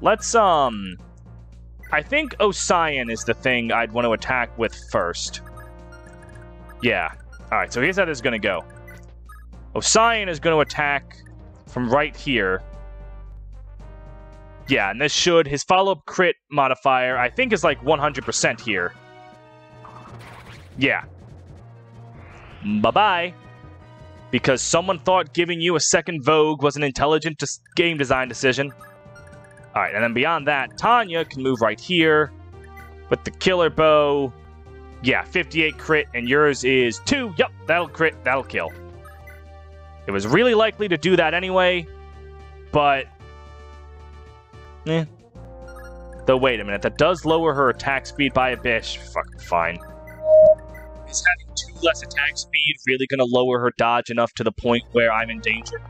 Let's, um... I think Osian is the thing I'd want to attack with first. Yeah. Alright, so here's how this is going to go. Osian is going to attack from right here. Yeah, and this should... His follow-up crit modifier, I think, is like 100% here. Yeah. Bye-bye. Because someone thought giving you a second Vogue was an intelligent game design decision. Alright, and then beyond that, Tanya can move right here with the killer bow. Yeah, 58 crit, and yours is 2. Yep, that'll crit, that'll kill. It was really likely to do that anyway, but... Eh. Though, wait a minute, that does lower her attack speed by a bit. Fucking fine. Having two less attack speed really going to lower her dodge enough to the point where I'm in danger?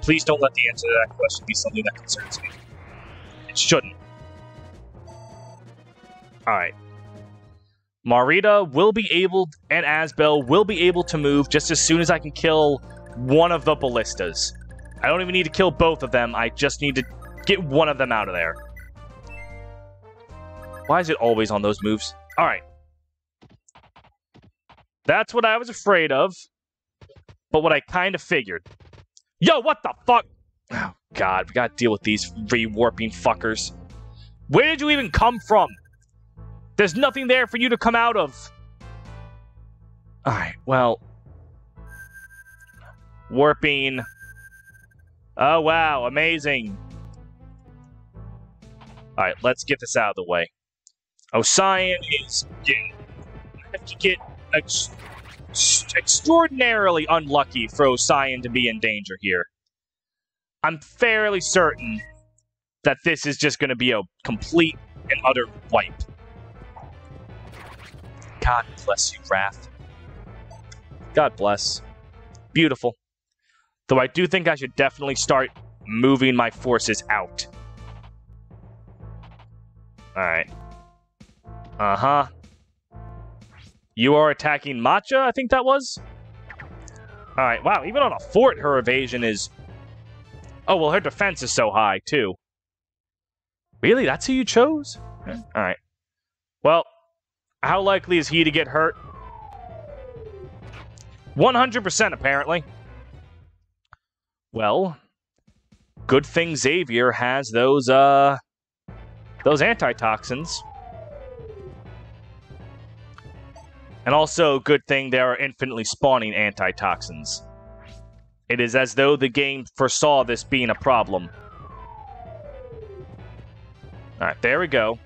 Please don't let the answer to that question be something that concerns me. It shouldn't. Alright. Marita will be able, and Asbel will be able to move just as soon as I can kill one of the ballistas. I don't even need to kill both of them, I just need to get one of them out of there. Why is it always on those moves? Alright. That's what I was afraid of, but what I kind of figured. Yo, what the fuck? Oh, God, we gotta deal with these rewarping fuckers. Where did you even come from? There's nothing there for you to come out of. Alright, well. Warping. Oh, wow, amazing. Alright, let's get this out of the way. Oh, Osian is. Yeah, I have to get ex extraordinarily unlucky for Osian to be in danger here. I'm fairly certain that this is just going to be a complete and utter wipe. God bless you, Wrath. God bless. Beautiful. Though I do think I should definitely start moving my forces out. Alright. Uh-huh. You are attacking Matcha, I think that was? Alright, wow, even on a fort, her evasion is... Oh, well, her defense is so high, too. Really? That's who you chose? Alright. Well, how likely is he to get hurt? 100% apparently. Well, good thing Xavier has those, uh, those antitoxins. And also, good thing there are infinitely spawning antitoxins. It is as though the game foresaw this being a problem. Alright, there we go.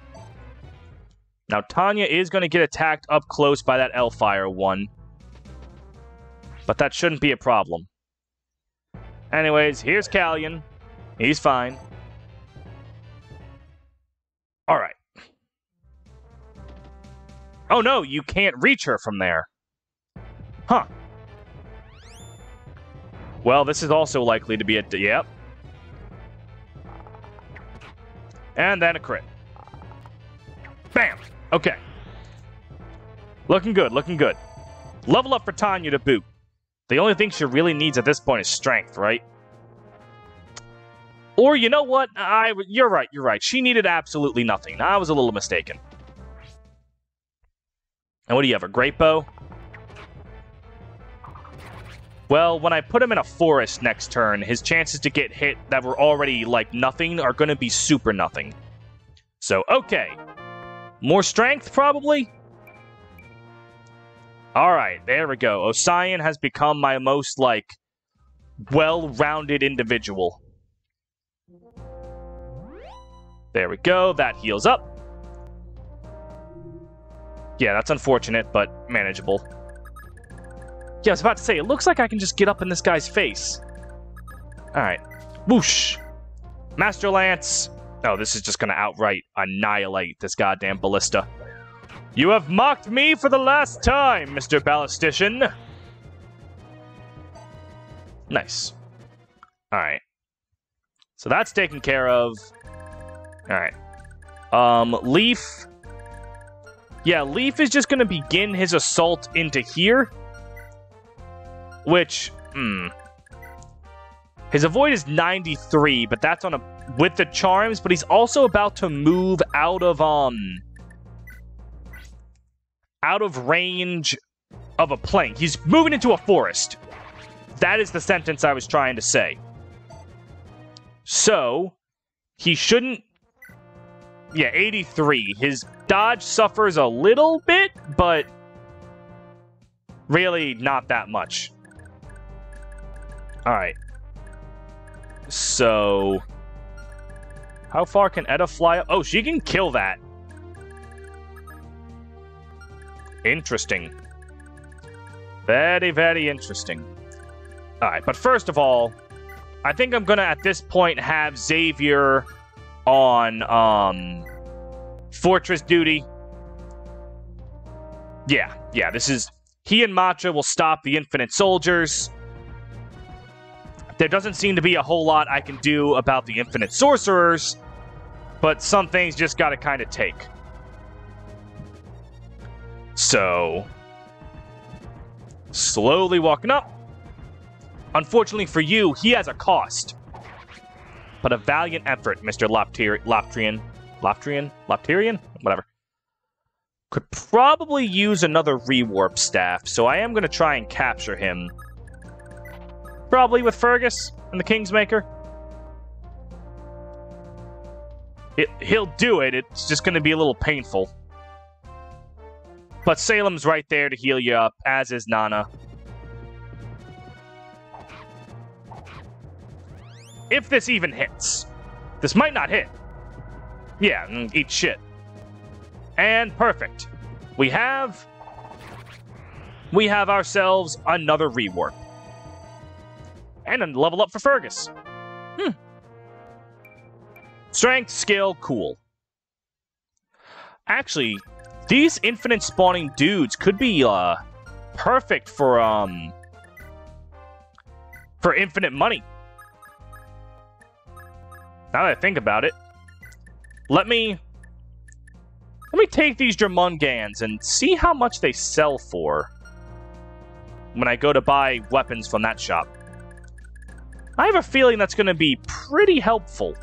Now, Tanya is going to get attacked up close by that Elfire one. But that shouldn't be a problem. Anyways, here's Callion. He's fine. Alright. Oh no, you can't reach her from there. Huh. Well, this is also likely to be a... Yep. And then a crit. Bam! Okay. Looking good, looking good. Level up for Tanya to boot. The only thing she really needs at this point is strength, right? Or you know what? I you're right, you're right. She needed absolutely nothing. I was a little mistaken. And what do you have, a great bow? Well, when I put him in a forest next turn, his chances to get hit that were already, like, nothing are going to be super nothing. So, okay. More strength, probably? Alright, there we go. Osian has become my most, like, well-rounded individual. There we go. That heals up. Yeah, that's unfortunate, but manageable. Yeah, I was about to say, it looks like I can just get up in this guy's face. Alright. Whoosh! Master Lance! Oh, this is just gonna outright annihilate this goddamn ballista. You have mocked me for the last time, Mr. Ballistician! Nice. Alright. So that's taken care of. Alright. Um, Leaf. Yeah, Leaf is just gonna begin his assault into here. Which, hmm. His avoid is 93, but that's on a with the charms, but he's also about to move out of um out of range of a plank. He's moving into a forest. That is the sentence I was trying to say. So, he shouldn't yeah, 83. His dodge suffers a little bit, but really not that much. Alright. So... How far can Edda fly? Oh, she can kill that. Interesting. Very, very interesting. Alright, but first of all, I think I'm gonna, at this point, have Xavier on, um... Fortress duty. Yeah, yeah, this is... He and Matcha will stop the Infinite Soldiers. There doesn't seem to be a whole lot I can do about the Infinite Sorcerers, but some things just gotta kind of take. So, slowly walking up. Unfortunately for you, he has a cost. But a valiant effort, Mr. Loptir- Loptrian. Loptrian? Loptirian? Whatever. Could probably use another rewarp staff, so I am going to try and capture him Probably with Fergus and the Kingsmaker. It, he'll do it. It's just going to be a little painful. But Salem's right there to heal you up, as is Nanna. If this even hits. This might not hit. Yeah, eat shit. And perfect. We have... We have ourselves another rewarp. And a level up for Fergus. Hmm. Strength, skill, cool. Actually, these infinite spawning dudes could be uh perfect for um for infinite money. Now that I think about it, let me let me take these Jormungands and see how much they sell for when I go to buy weapons from that shop. I have a feeling that's going to be pretty helpful.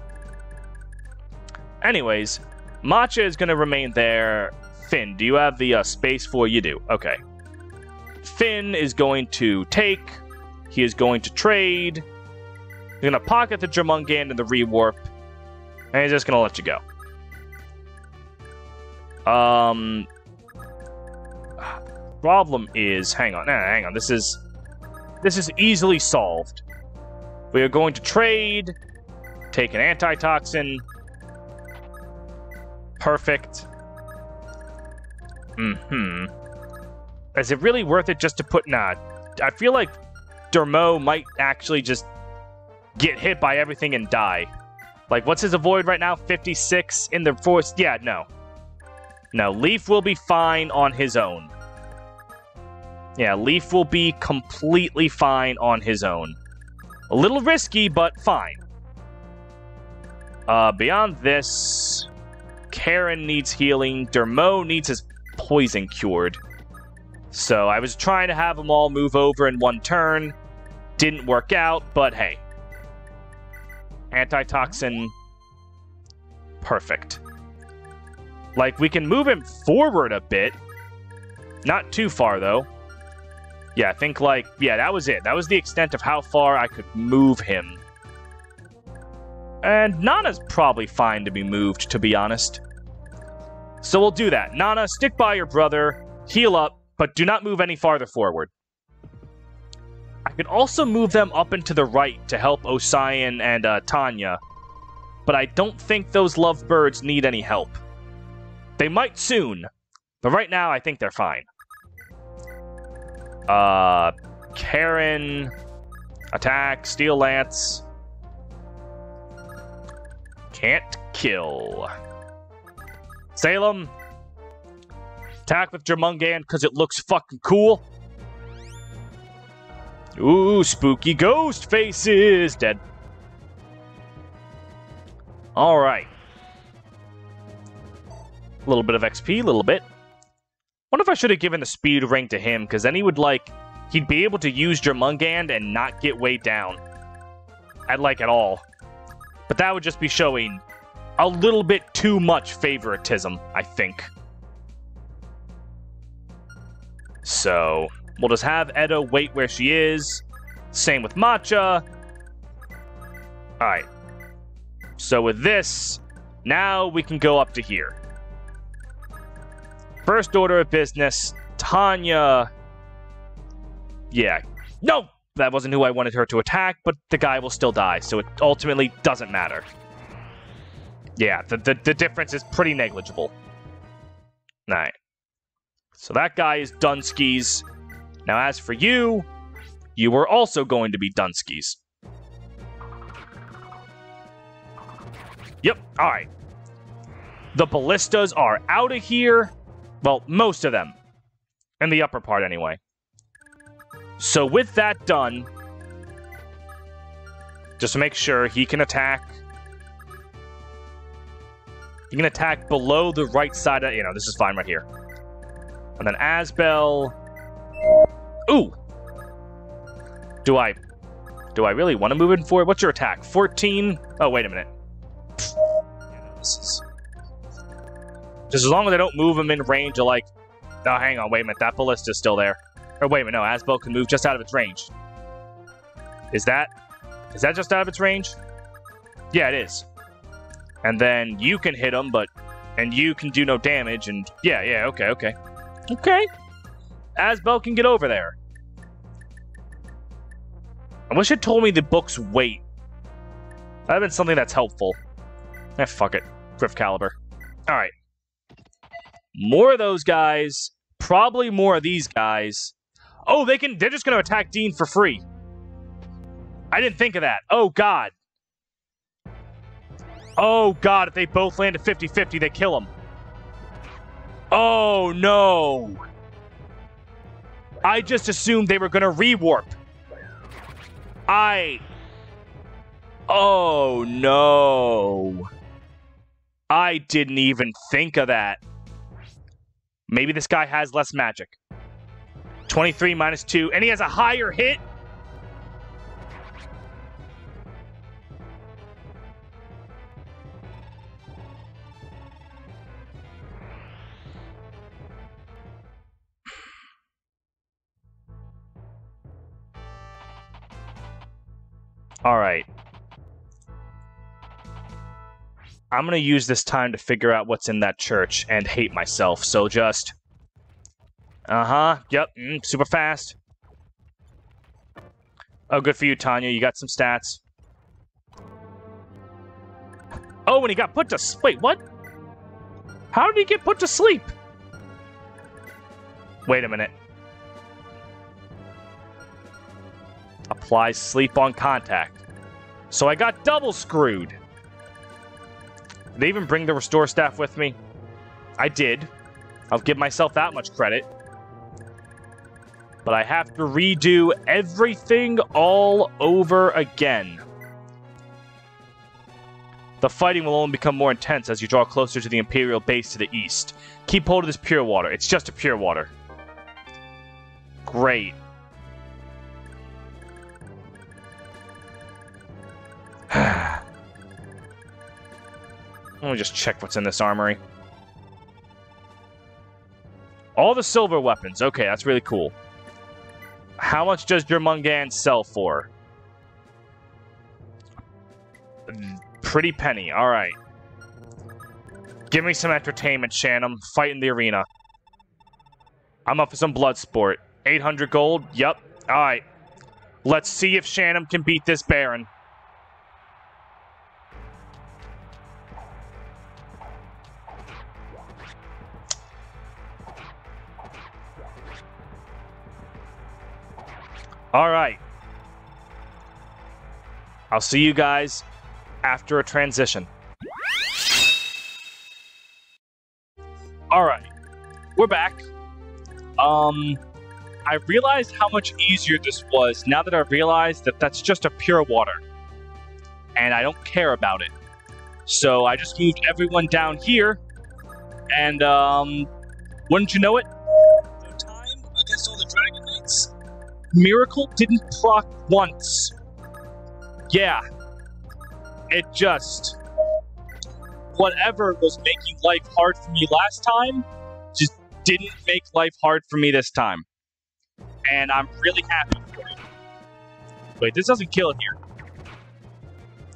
Anyways, Matcha is going to remain there. Finn, do you have the uh, space for you? Do. Okay. Finn is going to take. He is going to trade. He's going to pocket the Jormungand and the rewarp. And he's just going to let you go. Um, problem is, hang on, nah, hang on. This is this is easily solved. We are going to trade, take an antitoxin. Perfect. Mm-hmm. Is it really worth it just to put? Nah. I feel like Dermot might actually just get hit by everything and die. Like, what's his avoid right now? 56 in the force? Yeah, no. No, Leaf will be fine on his own. Yeah, Leaf will be completely fine on his own. A little risky, but fine. Uh, beyond this, Karin needs healing. Dermot needs his poison cured. So I was trying to have them all move over in one turn. Didn't work out, but hey. Antitoxin. Perfect. Like, we can move him forward a bit. Not too far, though. Yeah, I think, like, yeah, that was it. That was the extent of how far I could move him. And Nanna's probably fine to be moved, to be honest. So we'll do that. Nanna, stick by your brother, heal up, but do not move any farther forward. I could also move them up and to the right to help Osian and uh, Tanya, but I don't think those lovebirds need any help. They might soon, but right now I think they're fine. Uh, Karin, attack, Steel Lance. Can't kill. Salem, attack with Jormungand because it looks fucking cool. Ooh, spooky ghost faces. Dead. All right. A little bit of XP, a little bit. Wonder if I should have given the speed ring to him, because then he would, like, he'd be able to use Jormungand and not get weighed down. At, like, at all. But that would just be showing a little bit too much favoritism, I think. So, we'll just have Edda wait where she is. Same with Matcha. Alright. So with this, now we can go up to here. First order of business, Tanya. Yeah. No! That wasn't who I wanted her to attack, but the guy will still die, so it ultimately doesn't matter. Yeah, the, the, the difference is pretty negligible. Alright. So that guy is Dunskies. Now, as for you, you were also going to be Dunskies. Yep, alright. The ballistas are out of here. Well, most of them. In the upper part, anyway. So with that done, just to make sure he can attack. He can attack below the right side of, you know, this is fine right here. And then Asbel. Ooh! Do I... Do I really want to move in forward? What's your attack? 14? Oh, wait a minute. Just as long as I don't move him in range of, like... Oh, hang on, wait a minute. That ballista's still there. Or wait a minute, no. Asbel can move just out of its range. Is that... Is that just out of its range? Yeah, it is. And then you can hit him, but... And you can do no damage, and... Yeah, yeah, okay, okay. Okay. Asbel can get over there. I wish it told me the book's weight. That'd have been something that's helpful. Eh, fuck it. Gryph-Caliber. Alright. More of those guys. Probably more of these guys. Oh, they can- they're just gonna attack Dean for free. I didn't think of that. Oh, God. Oh, God, if they both land at 50-50, they kill him. Oh, no. I just assumed they were gonna rewarp. I... Oh, no. I didn't even think of that. Maybe this guy has less magic. 23 minus 2, and he has a higher hit? All right. I'm gonna use this time to figure out what's in that church and hate myself. So just, uh huh, yep, mm, super fast. Oh, good for you, Tanya. You got some stats. Oh, and he got put to sleep. Wait, what? How did he get put to sleep? Wait a minute. Applies sleep on contact. So I got double screwed. Did they even bring the restore staff with me? I did. I'll give myself that much credit. But I have to redo everything all over again. The fighting will only become more intense as you draw closer to the Imperial base to the east. Keep hold of this pure water. It's just a pure water. Great. Me just check what's in this armory. All the silver weapons. Okay, that's really cool. How much does Jormungand sell for? Pretty penny. All right. Give me some entertainment, Shanam. Fight in the arena. I'm up for some blood sport. 800 gold? Yep. All right. Let's see if Shanam can beat this Baron. All right. I'll see you guys after a transition. All right. We're back. Um I realized how much easier this was now that I realized that that's just a pure water. And I don't care about it. So I just moved everyone down here. And, um, wouldn't you know it? Miracle didn't proc once. Yeah. It just. Whatever was making life hard for me last time just didn't make life hard for me this time and I'm really happy for it. Wait, this doesn't kill it here.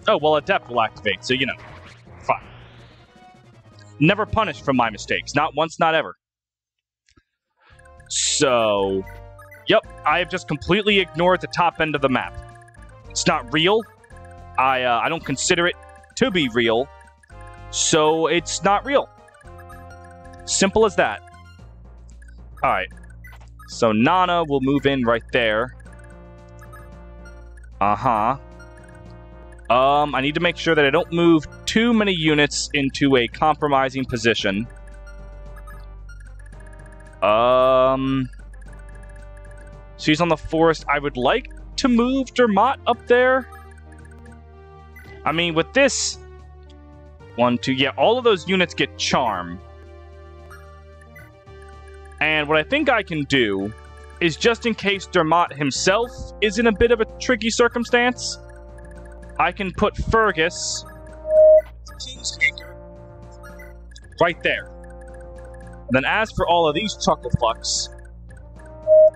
Oh, well, Adept will activate, so, you know, fine. Never punished for my mistakes. Not once, not ever. So, yep, I have just completely ignored the top end of the map. It's not real. I, uh, I don't consider it to be real, so it's not real. Simple as that. Alright, so Nanna will move in right there. Uh-huh. Um, I need to make sure that I don't move too many units into a compromising position. Um... She's on the forest. I would like to move Dermot up there. I mean, with this... One, two, yeah, all of those units get charm. And what I think I can do is just in case Dermot himself is in a bit of a tricky circumstance, I can put Fergus right there. And then as for all of these chuckle fucks,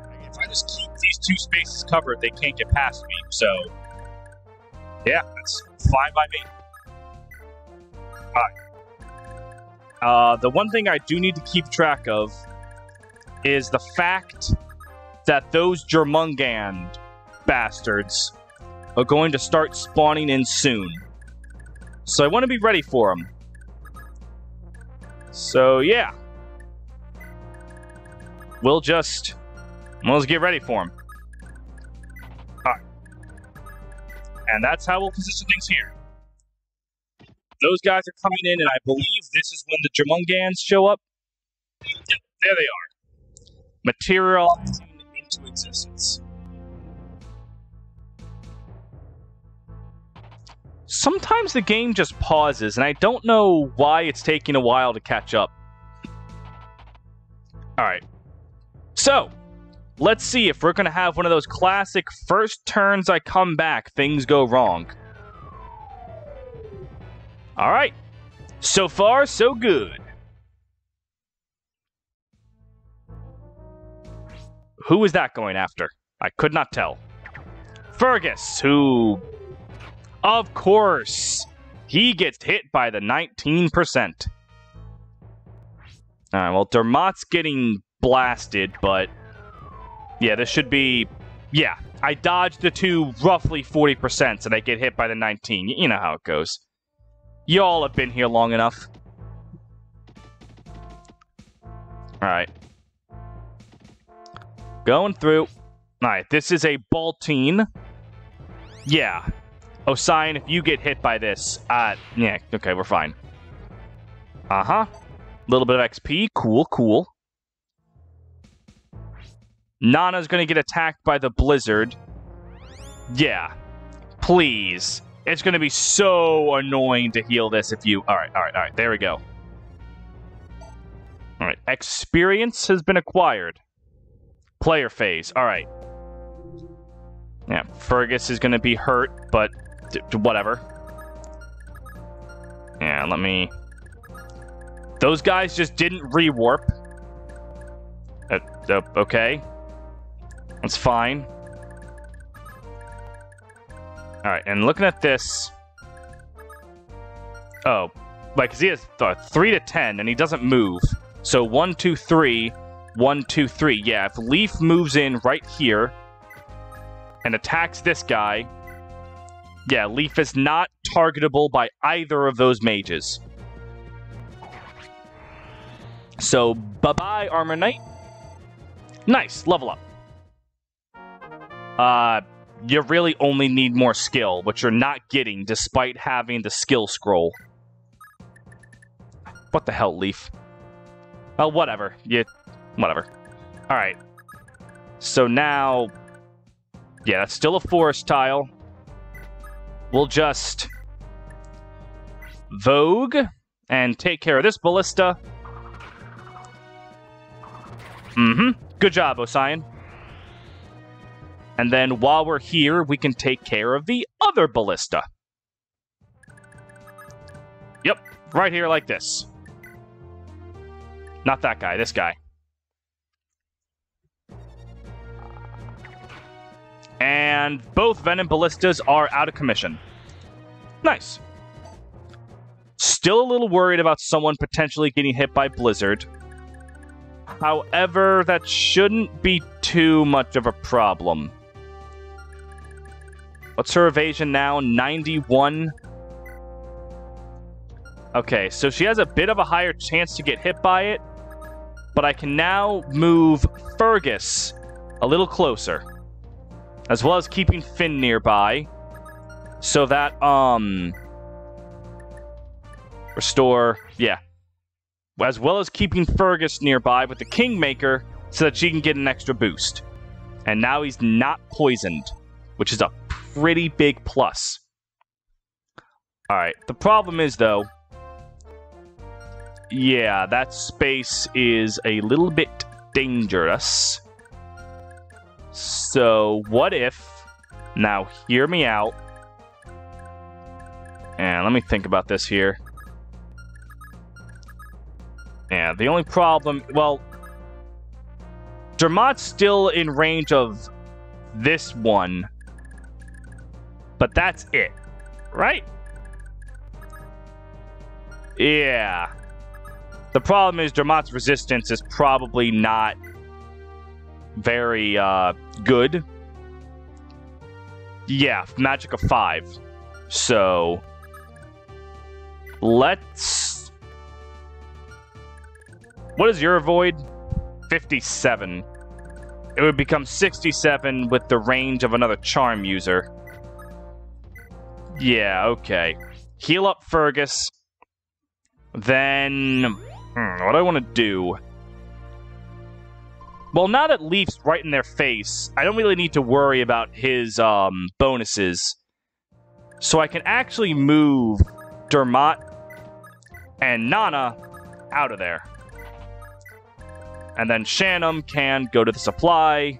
if Just keep these two spaces covered, they can't get past me. So, yeah, that's fine by me. Alright. Uh, the one thing I do need to keep track of is the fact that those Jormungand bastards are going to start spawning in soon. So I want to be ready for them. So yeah. We'll just... We'll just get ready for them. Alright. And that's how we'll position things here. Those guys are coming in, and I believe this is when the Jormungands show up. Yep, there they are materializing into existence. Sometimes the game just pauses, and I don't know why it's taking a while to catch up. Alright. So, let's see if we're going to have one of those classic first turns I come back, things go wrong. Alright. So far, so good. Who is that going after? I could not tell. Fergus, who. Of course! He gets hit by the 19%. Alright, well, Dermot's getting blasted, but... Yeah, this should be... Yeah, I dodged the two roughly 40%, and I get hit by the 19. You know how it goes. Y'all have been here long enough. Alright. Going through. Alright, this is a Baltine. Yeah. Osian, if you get hit by this, uh, yeah, okay, we're fine. Uh-huh. A Little bit of XP. Cool, cool. Nanna's gonna get attacked by the blizzard. Yeah. Please. It's gonna be so annoying to heal this if you... Alright, alright, alright. There we go. Alright. Experience has been acquired. Player phase. Alright. Yeah, Fergus is gonna be hurt, but whatever. Yeah, let me... Those guys just didn't rewarp. Uh, uh, okay. That's fine. Alright, and looking at this... Oh, like, he has uh, 3 to 10, and he doesn't move. So 1, 2, 3, 1, 2, 3. Yeah, if Leaf moves in right here and attacks this guy, yeah, Leaf is not targetable by either of those mages. So, bye-bye, Armor Knight. Nice, level up. Uh, you really only need more skill, which you're not getting despite having the skill scroll. What the hell, Leaf? Well, whatever. You, whatever. All right. So now, yeah, that's still a forest tile. We'll just Vogue and take care of this ballista. Mm-hmm. Good job, Osian. And then while we're here, we can take care of the other ballista. Yep, right here like this. Not that guy, this guy. And both Venom Ballistas are out of commission. Nice. Still a little worried about someone potentially getting hit by Blizzard. However, that shouldn't be too much of a problem. What's her evasion now? 91? Okay, so she has a bit of a higher chance to get hit by it, but I can now move Fergus a little closer, as well as keeping Finn nearby, so that, um, restore, yeah, as well as keeping Fergus nearby with the Kingmaker so that she can get an extra boost. And now he's not poisoned, which is a pretty big plus. Alright, the problem is, though, yeah, that space is a little bit dangerous. So, what if... Now, hear me out. And let me think about this here. Yeah, the only problem... Well, Dermot's still in range of this one. But that's it. Right? Yeah. The problem is Dermot's resistance is probably not very uh, good. Yeah, magic of five. So let's. What is your void? 57. It would become 67 with the range of another charm user. Yeah, okay. Heal up Fergus. Then, hmm, what do I want to do? Well, now that Leaf's right in their face, I don't really need to worry about his um, bonuses. So I can actually move Dermot and Nanna out of there. And then Shanam can go to the supply.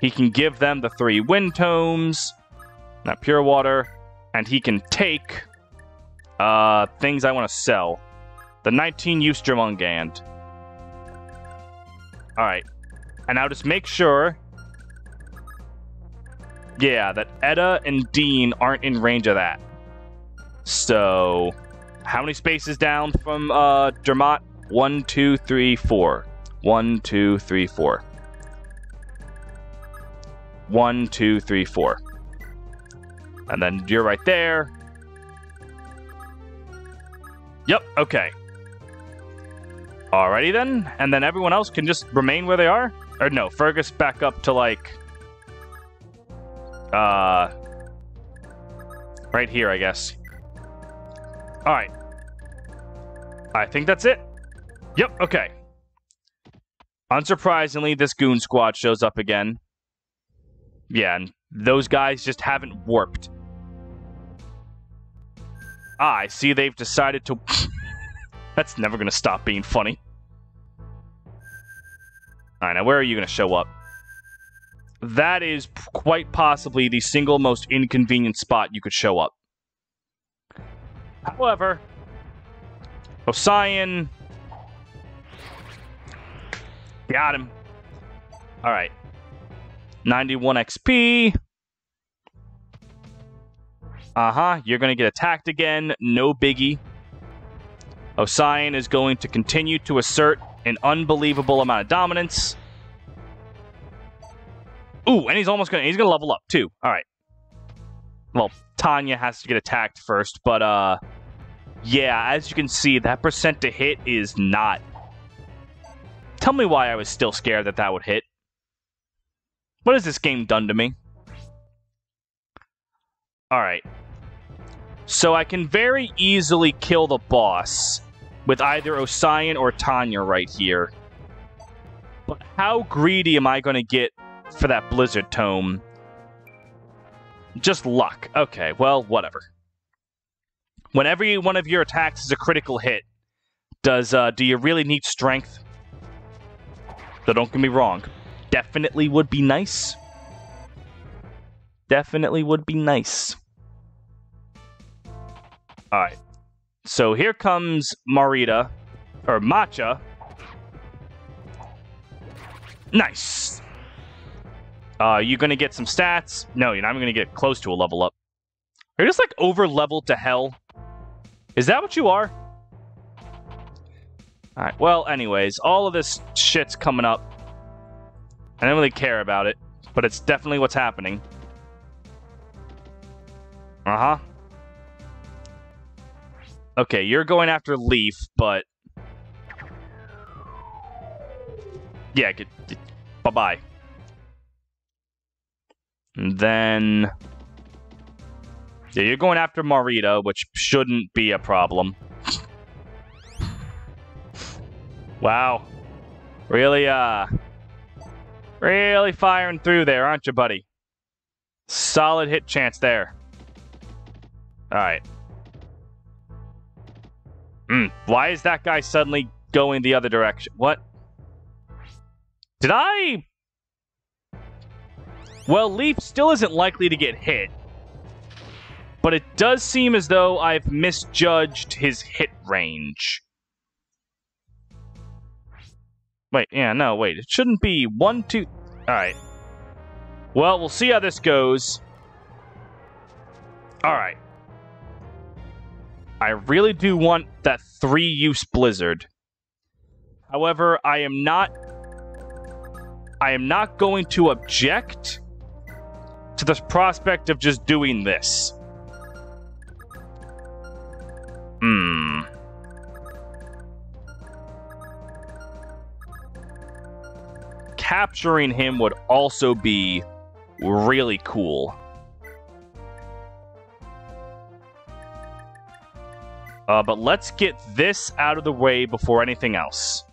He can give them the three wind tomes, Not pure water, and he can take uh, things I want to sell. The 19 use Jormungand. Alright. And now just make sure. Yeah, that Edda and Dean aren't in range of that. So, how many spaces down from uh, Dermot? One, two, three, four. One, two, three, four. One, two, three, four. And then you're right there. Yep, okay. Alrighty then. And then everyone else can just remain where they are? Or no, Fergus back up to like. Uh. Right here, I guess. Alright. I think that's it. Yep, okay. Unsurprisingly, this goon squad shows up again. Yeah, and those guys just haven't warped. I see they've decided to. That's never gonna stop being funny. Alright, now where are you gonna show up? That is quite possibly the single most inconvenient spot you could show up. However, Osian. Got him. Alright. 91 XP. Uh huh. You're going to get attacked again. No biggie. Osian is going to continue to assert an unbelievable amount of dominance. Ooh, and he's almost going to he's going to level up too. All right. Well, Tanya has to get attacked first, but uh yeah, as you can see, that percent to hit is not Tell me why I was still scared that that would hit. What has this game done to me? Alright. So I can very easily kill the boss with either Osian or Tanya right here. But how greedy am I going to get for that Blizzard Tome? Just luck. Okay, well, whatever. When every one of your attacks is a critical hit, does uh, do you really need strength? So don't get me wrong. Definitely would be nice. Definitely would be nice. Alright. So here comes Marita. Or Matcha. Nice. Uh, you gonna get some stats? No, you're not even gonna get close to a level up. Are you just like over leveled to hell? Is that what you are? Alright, well, anyways, all of this shit's coming up. I don't really care about it, but it's definitely what's happening. Uh huh. Okay, you're going after Leaf, but. Yeah, get. Bye bye. And then. Yeah, you're going after Marita, which shouldn't be a problem. wow. Really, uh. Really firing through there, aren't you, buddy? Solid hit chance there. Alright. Hmm. Why is that guy suddenly going the other direction? What? Did I... Well, Leaf still isn't likely to get hit. But it does seem as though I've misjudged his hit range. Wait, yeah, no, wait. It shouldn't be one, two... Alright. Well, we'll see how this goes. Alright. I really do want that three-use blizzard. However, I am not... I am not going to object to the prospect of just doing this. Hmm. Capturing him would also be really cool. Uh, but let's get this out of the way before anything else.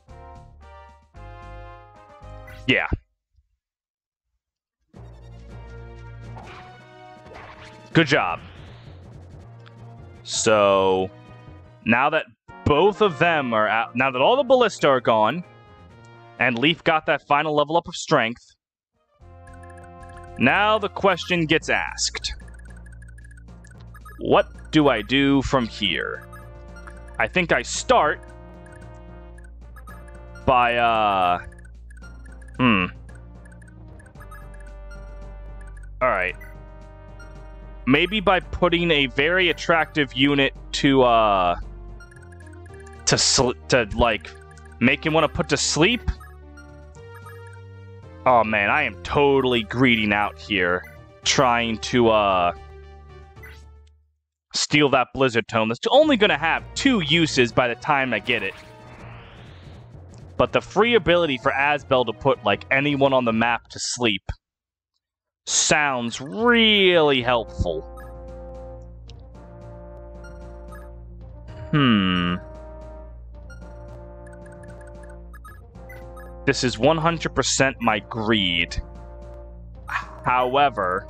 Yeah. Good job. So, now that both of them are out, now that all the ballista are gone, and Leaf got that final level up of strength, now the question gets asked. What do I do from here? I think I start by, uh... Hmm. Alright. maybe by putting a very attractive unit to uh to sl- to like make him want to put to sleep. Oh man, I am totally greeding out here, trying to uh steal that blizzard tome. That's only going to have two uses by the time I get it. But the free ability for Asbel to put like anyone on the map to sleep sounds really helpful. Hmm. This is 100% my greed. However,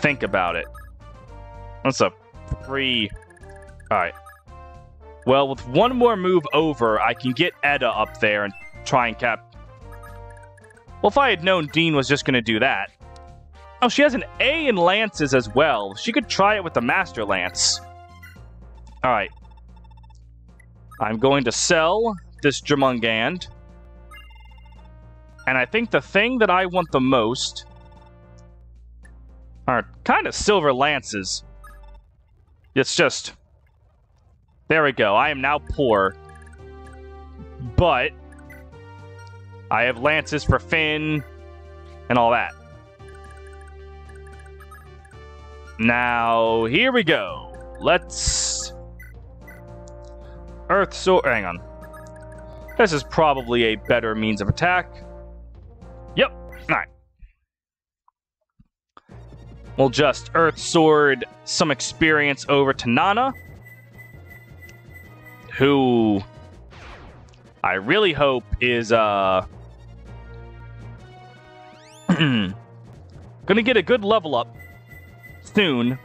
think about it. That's a free. Alright. Well, with one more move over, I can get Edda up there and try and cap. Well, if I had known Dean was just going to do that. Oh, she has an A in lances as well. She could try it with the Master Lance. Alright. I'm going to sell this Jormungand. And I think the thing that I want the most are kind of silver lances. It's just. There we go. I am now poor. But. I have lances for Finn and all that. Now, here we go. Let's. Earth Sword. Hang on. This is probably a better means of attack. We'll just Earth Sword some experience over to Nanna, who I really hope is uh gonna get a good level up soon.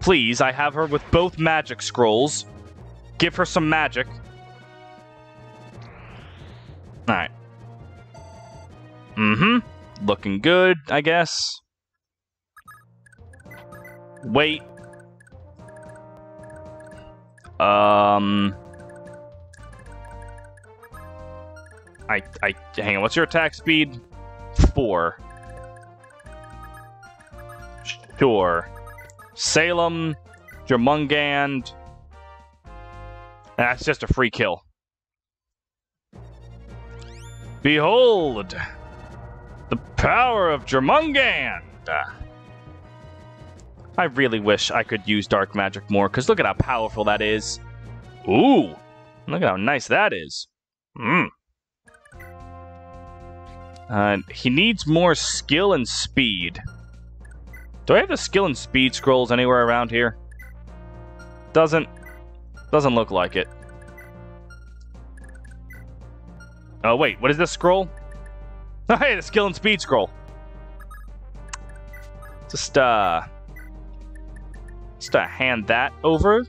Please, I have her with both magic scrolls. Give her some magic. Alright. Mm-hmm. Looking good, I guess. Wait. Um. I I hang on. What's your attack speed? Four. Sure. Salem, Jormungand. That's just a free kill. Behold, the power of Jormungand. I really wish I could use dark magic more, because look at how powerful that is. Ooh, look at how nice that is. Mmm. Uh, he needs more skill and speed. Do I have the skill and speed scrolls anywhere around here? Doesn't doesn't look like it. Oh wait, what is this scroll? Oh hey, the skill and speed scroll. Just uh just uh, hand that over.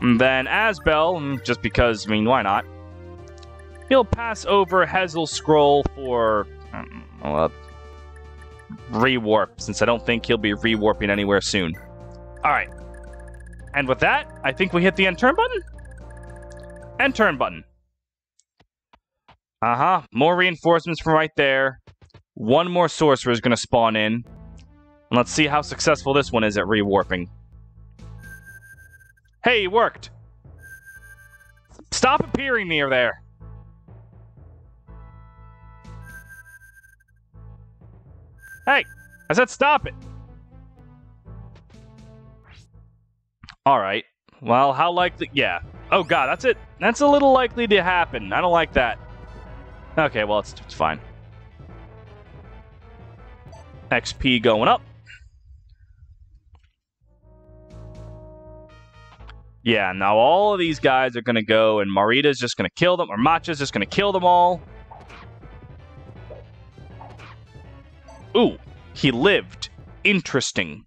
And then Asbel, mm, just because, I mean, why not? He'll pass over Hazel's scroll for um, well, rewarp, since I don't think he'll be rewarping anywhere soon. Alright. And with that, I think we hit the end turn button? End turn button. Uh-huh. More reinforcements from right there. One more sorcerer is going to spawn in. Let's see how successful this one is at rewarping. Hey, it worked! Stop appearing near there! Hey! I said stop it! Alright. Well, how likely... Yeah. Oh god, that's it. That's a little likely to happen. I don't like that. Okay, well, it's, it's fine. XP going up. Yeah, now all of these guys are going to go, and Marita's just going to kill them, or Matcha's just going to kill them all. Ooh, he lived. Interesting.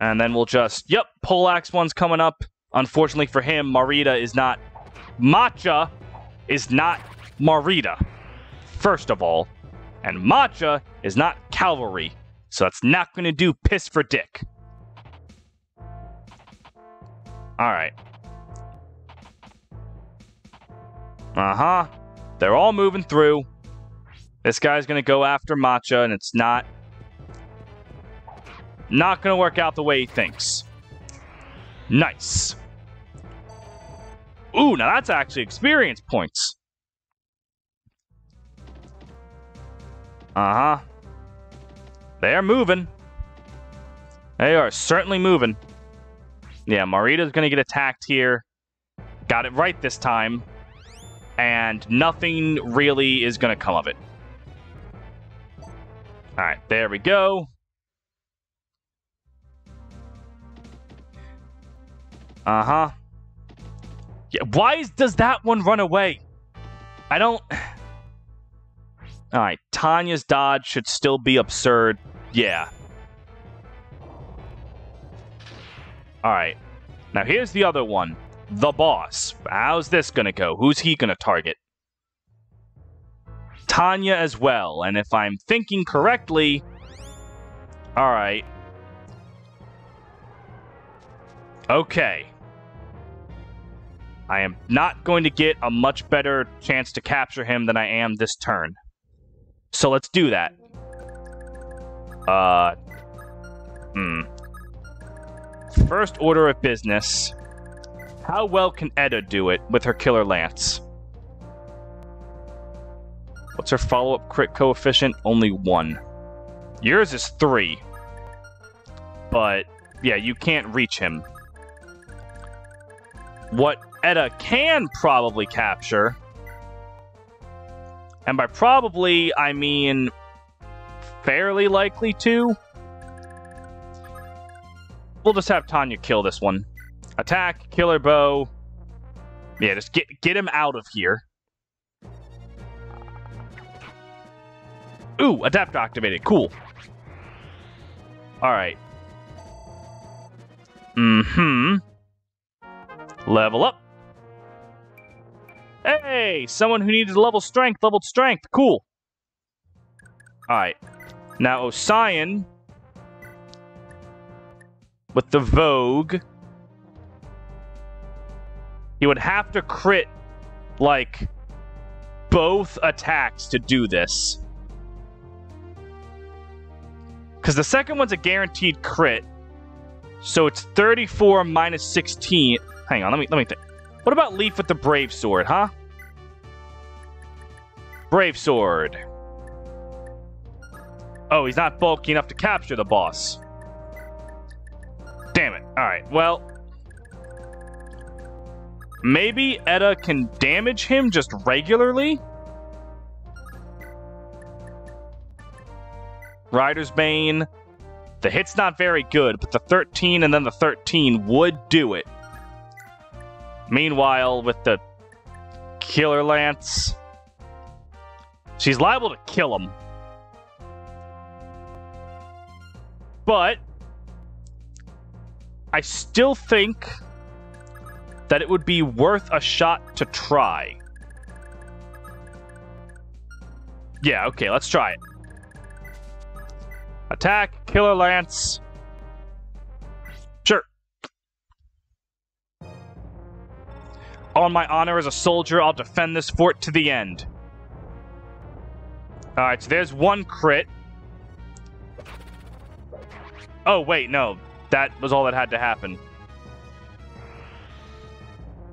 And then we'll just, yep, Poleax one's coming up. Unfortunately for him, Marita is not. Matcha is not Marita, first of all. And Matcha is not cavalry. So that's not going to do piss for dick. Alright. Uh huh. They're all moving through. This guy's going to go after Matcha, and it's not not going to work out the way he thinks. Nice. Ooh, now that's actually experience points. Uh huh. They are moving. They are certainly moving. Yeah, Marita's going to get attacked here. Got it right this time. And nothing really is going to come of it. Alright, there we go. Uh-huh. Yeah, why is, does that one run away? I don't... Alright, Tanya's dodge should still be absurd. Yeah. Alright. Now here's the other one. The boss. How's this gonna go? Who's he gonna target? Tanya as well. And if I'm thinking correctly... Alright. Okay. I am not going to get a much better chance to capture him than I am this turn. So let's do that. Uh. Hmm. First order of business. How well can Edda do it with her Killer Lance? What's her follow up crit coefficient? Only one. Yours is three. But, yeah, you can't reach him. What Edda can probably capture, and by probably, I mean fairly likely to, we'll just have Tanya kill this one. Attack, killer bow. Yeah, just get get him out of here. Ooh, Adept activated. Cool. All right. Mm-hmm. Level up. Hey, someone who needed level strength, leveled strength. Cool. Alright. Now, Osian. With the Vogue. He would have to crit, like, both attacks to do this. Because the second one's a guaranteed crit. So it's 34 minus 16. Hang on, let me let me think. What about Leaf with the Brave Sword, huh? Brave Sword. Oh, he's not bulky enough to capture the boss. Damn it. Alright, well. Maybe Edda can damage him just regularly? Rider's Bane. The hit's not very good, but the 13 and then the 13 would do it. Meanwhile, with the Killer Lance, she's liable to kill him. But I still think that it would be worth a shot to try. Yeah, okay, let's try it. Attack, Killer Lance. Sure. On my honor as a soldier, I'll defend this fort to the end. Alright, so there's one crit. Oh, wait, no. That was all that had to happen.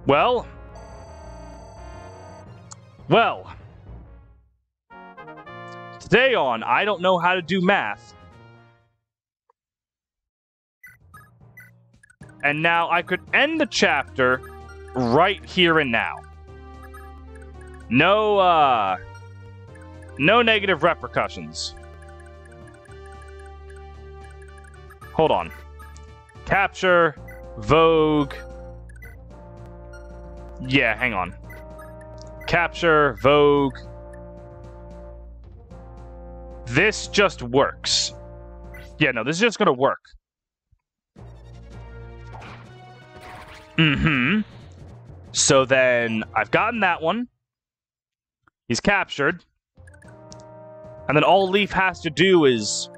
Well. Well. Today on, I don't know how to do math. And now I could end the chapter right here and now. No, uh, no negative repercussions. Hold on. Capture, Vogue. Yeah, hang on. Capture, Vogue. This just works. Yeah, no, this is just gonna work. Mm-hmm. So then I've gotten that one. He's captured. And then all Leaf has to do is.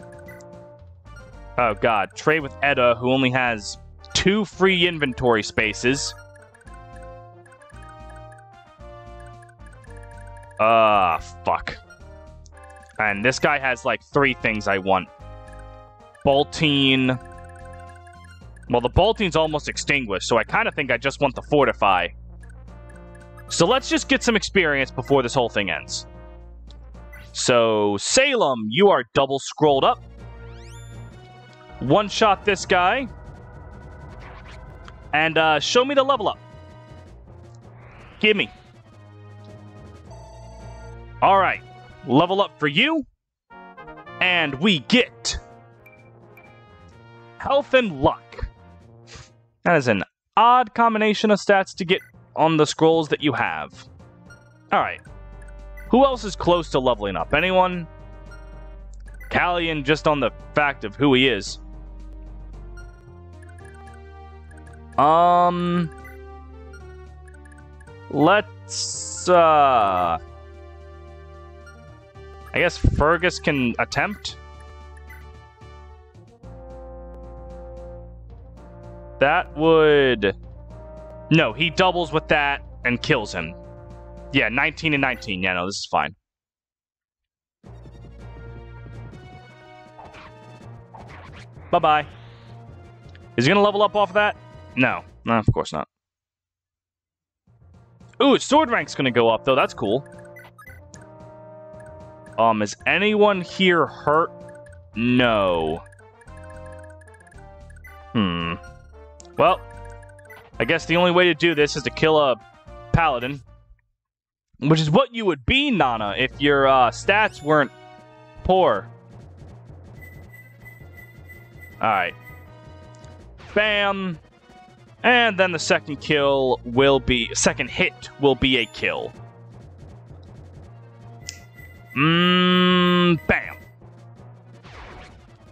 Oh god, trade with Edda, who only has two free inventory spaces. Ah, fuck. And this guy has like three things I want. Bolting. Well, the Bolting's almost extinguished, so I kind of think I just want the Fortify. So let's just get some experience before this whole thing ends. So, Salem, you are double scrolled up. One shot this guy. And uh, show me the level up. Give me. All right. Level up for you. And we get health and luck. That is an odd combination of stats to get on the scrolls that you have. All right. Who else is close to leveling up? Anyone? Callion, just on the fact of who he is. Um. Let's, uh. I guess Fergus can attempt. That would. No, he doubles with that and kills him. Yeah, 19 and 19. Yeah, no, this is fine. Bye bye. Is he gonna level up off of that? No. No, of course not. Ooh, sword rank's gonna go up though. That's cool. Um, is anyone here hurt? No. Hmm. Well, I guess the only way to do this is to kill a paladin. Which is what you would be, Nanna, if your uh, stats weren't poor. Alright. Bam. And then the second kill will be... Second hit will be a kill. Mmm... Bam.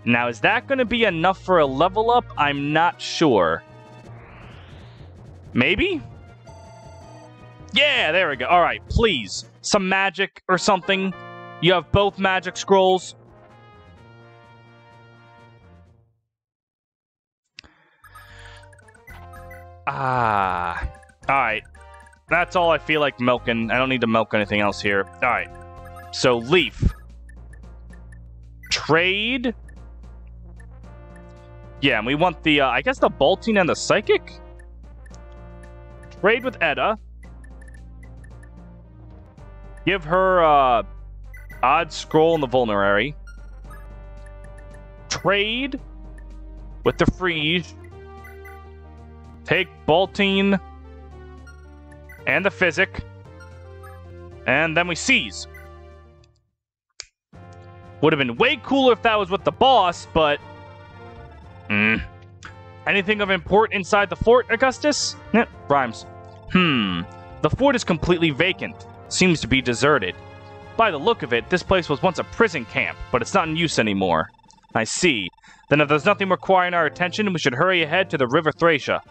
Now, is that going to be enough for a level up? I'm not sure. Maybe? Yeah, there we go. All right, please. Some magic or something. You have both magic scrolls. Ah. All right. That's all I feel like milking. I don't need to milk anything else here. All right. So, Leaf. Trade. Yeah, and we want the, uh, I guess the Bolting and the Physic? Trade with Edda. Give her uh, odd scroll in the vulnerary. Trade with the Frege. Take Bolting and the Physic. And then we seize. Would have been way cooler if that was with the boss, but. Mm. Anything of import inside the fort, Augustus? Eh, rhymes. Hmm. The fort is completely vacant. Seems to be deserted. By the look of it, this place was once a prison camp, but it's not in use anymore. I see. Then if there's nothing requiring our attention, we should hurry ahead to the River Thracia.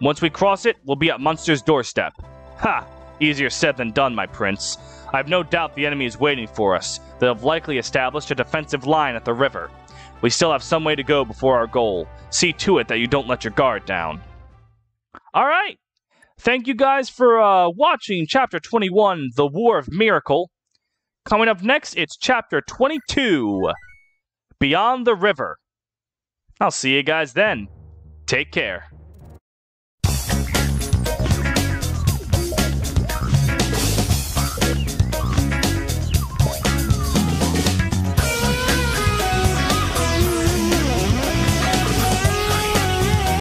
Once we cross it, we'll be at Manster's doorstep. Ha! Easier said than done, my prince. I have no doubt the enemy is waiting for us. They have likely established a defensive line at the river. We still have some way to go before our goal. See to it that you don't let your guard down. All right. Thank you guys for uh, watching Chapter 21, The War of Miracle. Coming up next, it's Chapter 22, Beyond the River. I'll see you guys then. Take care.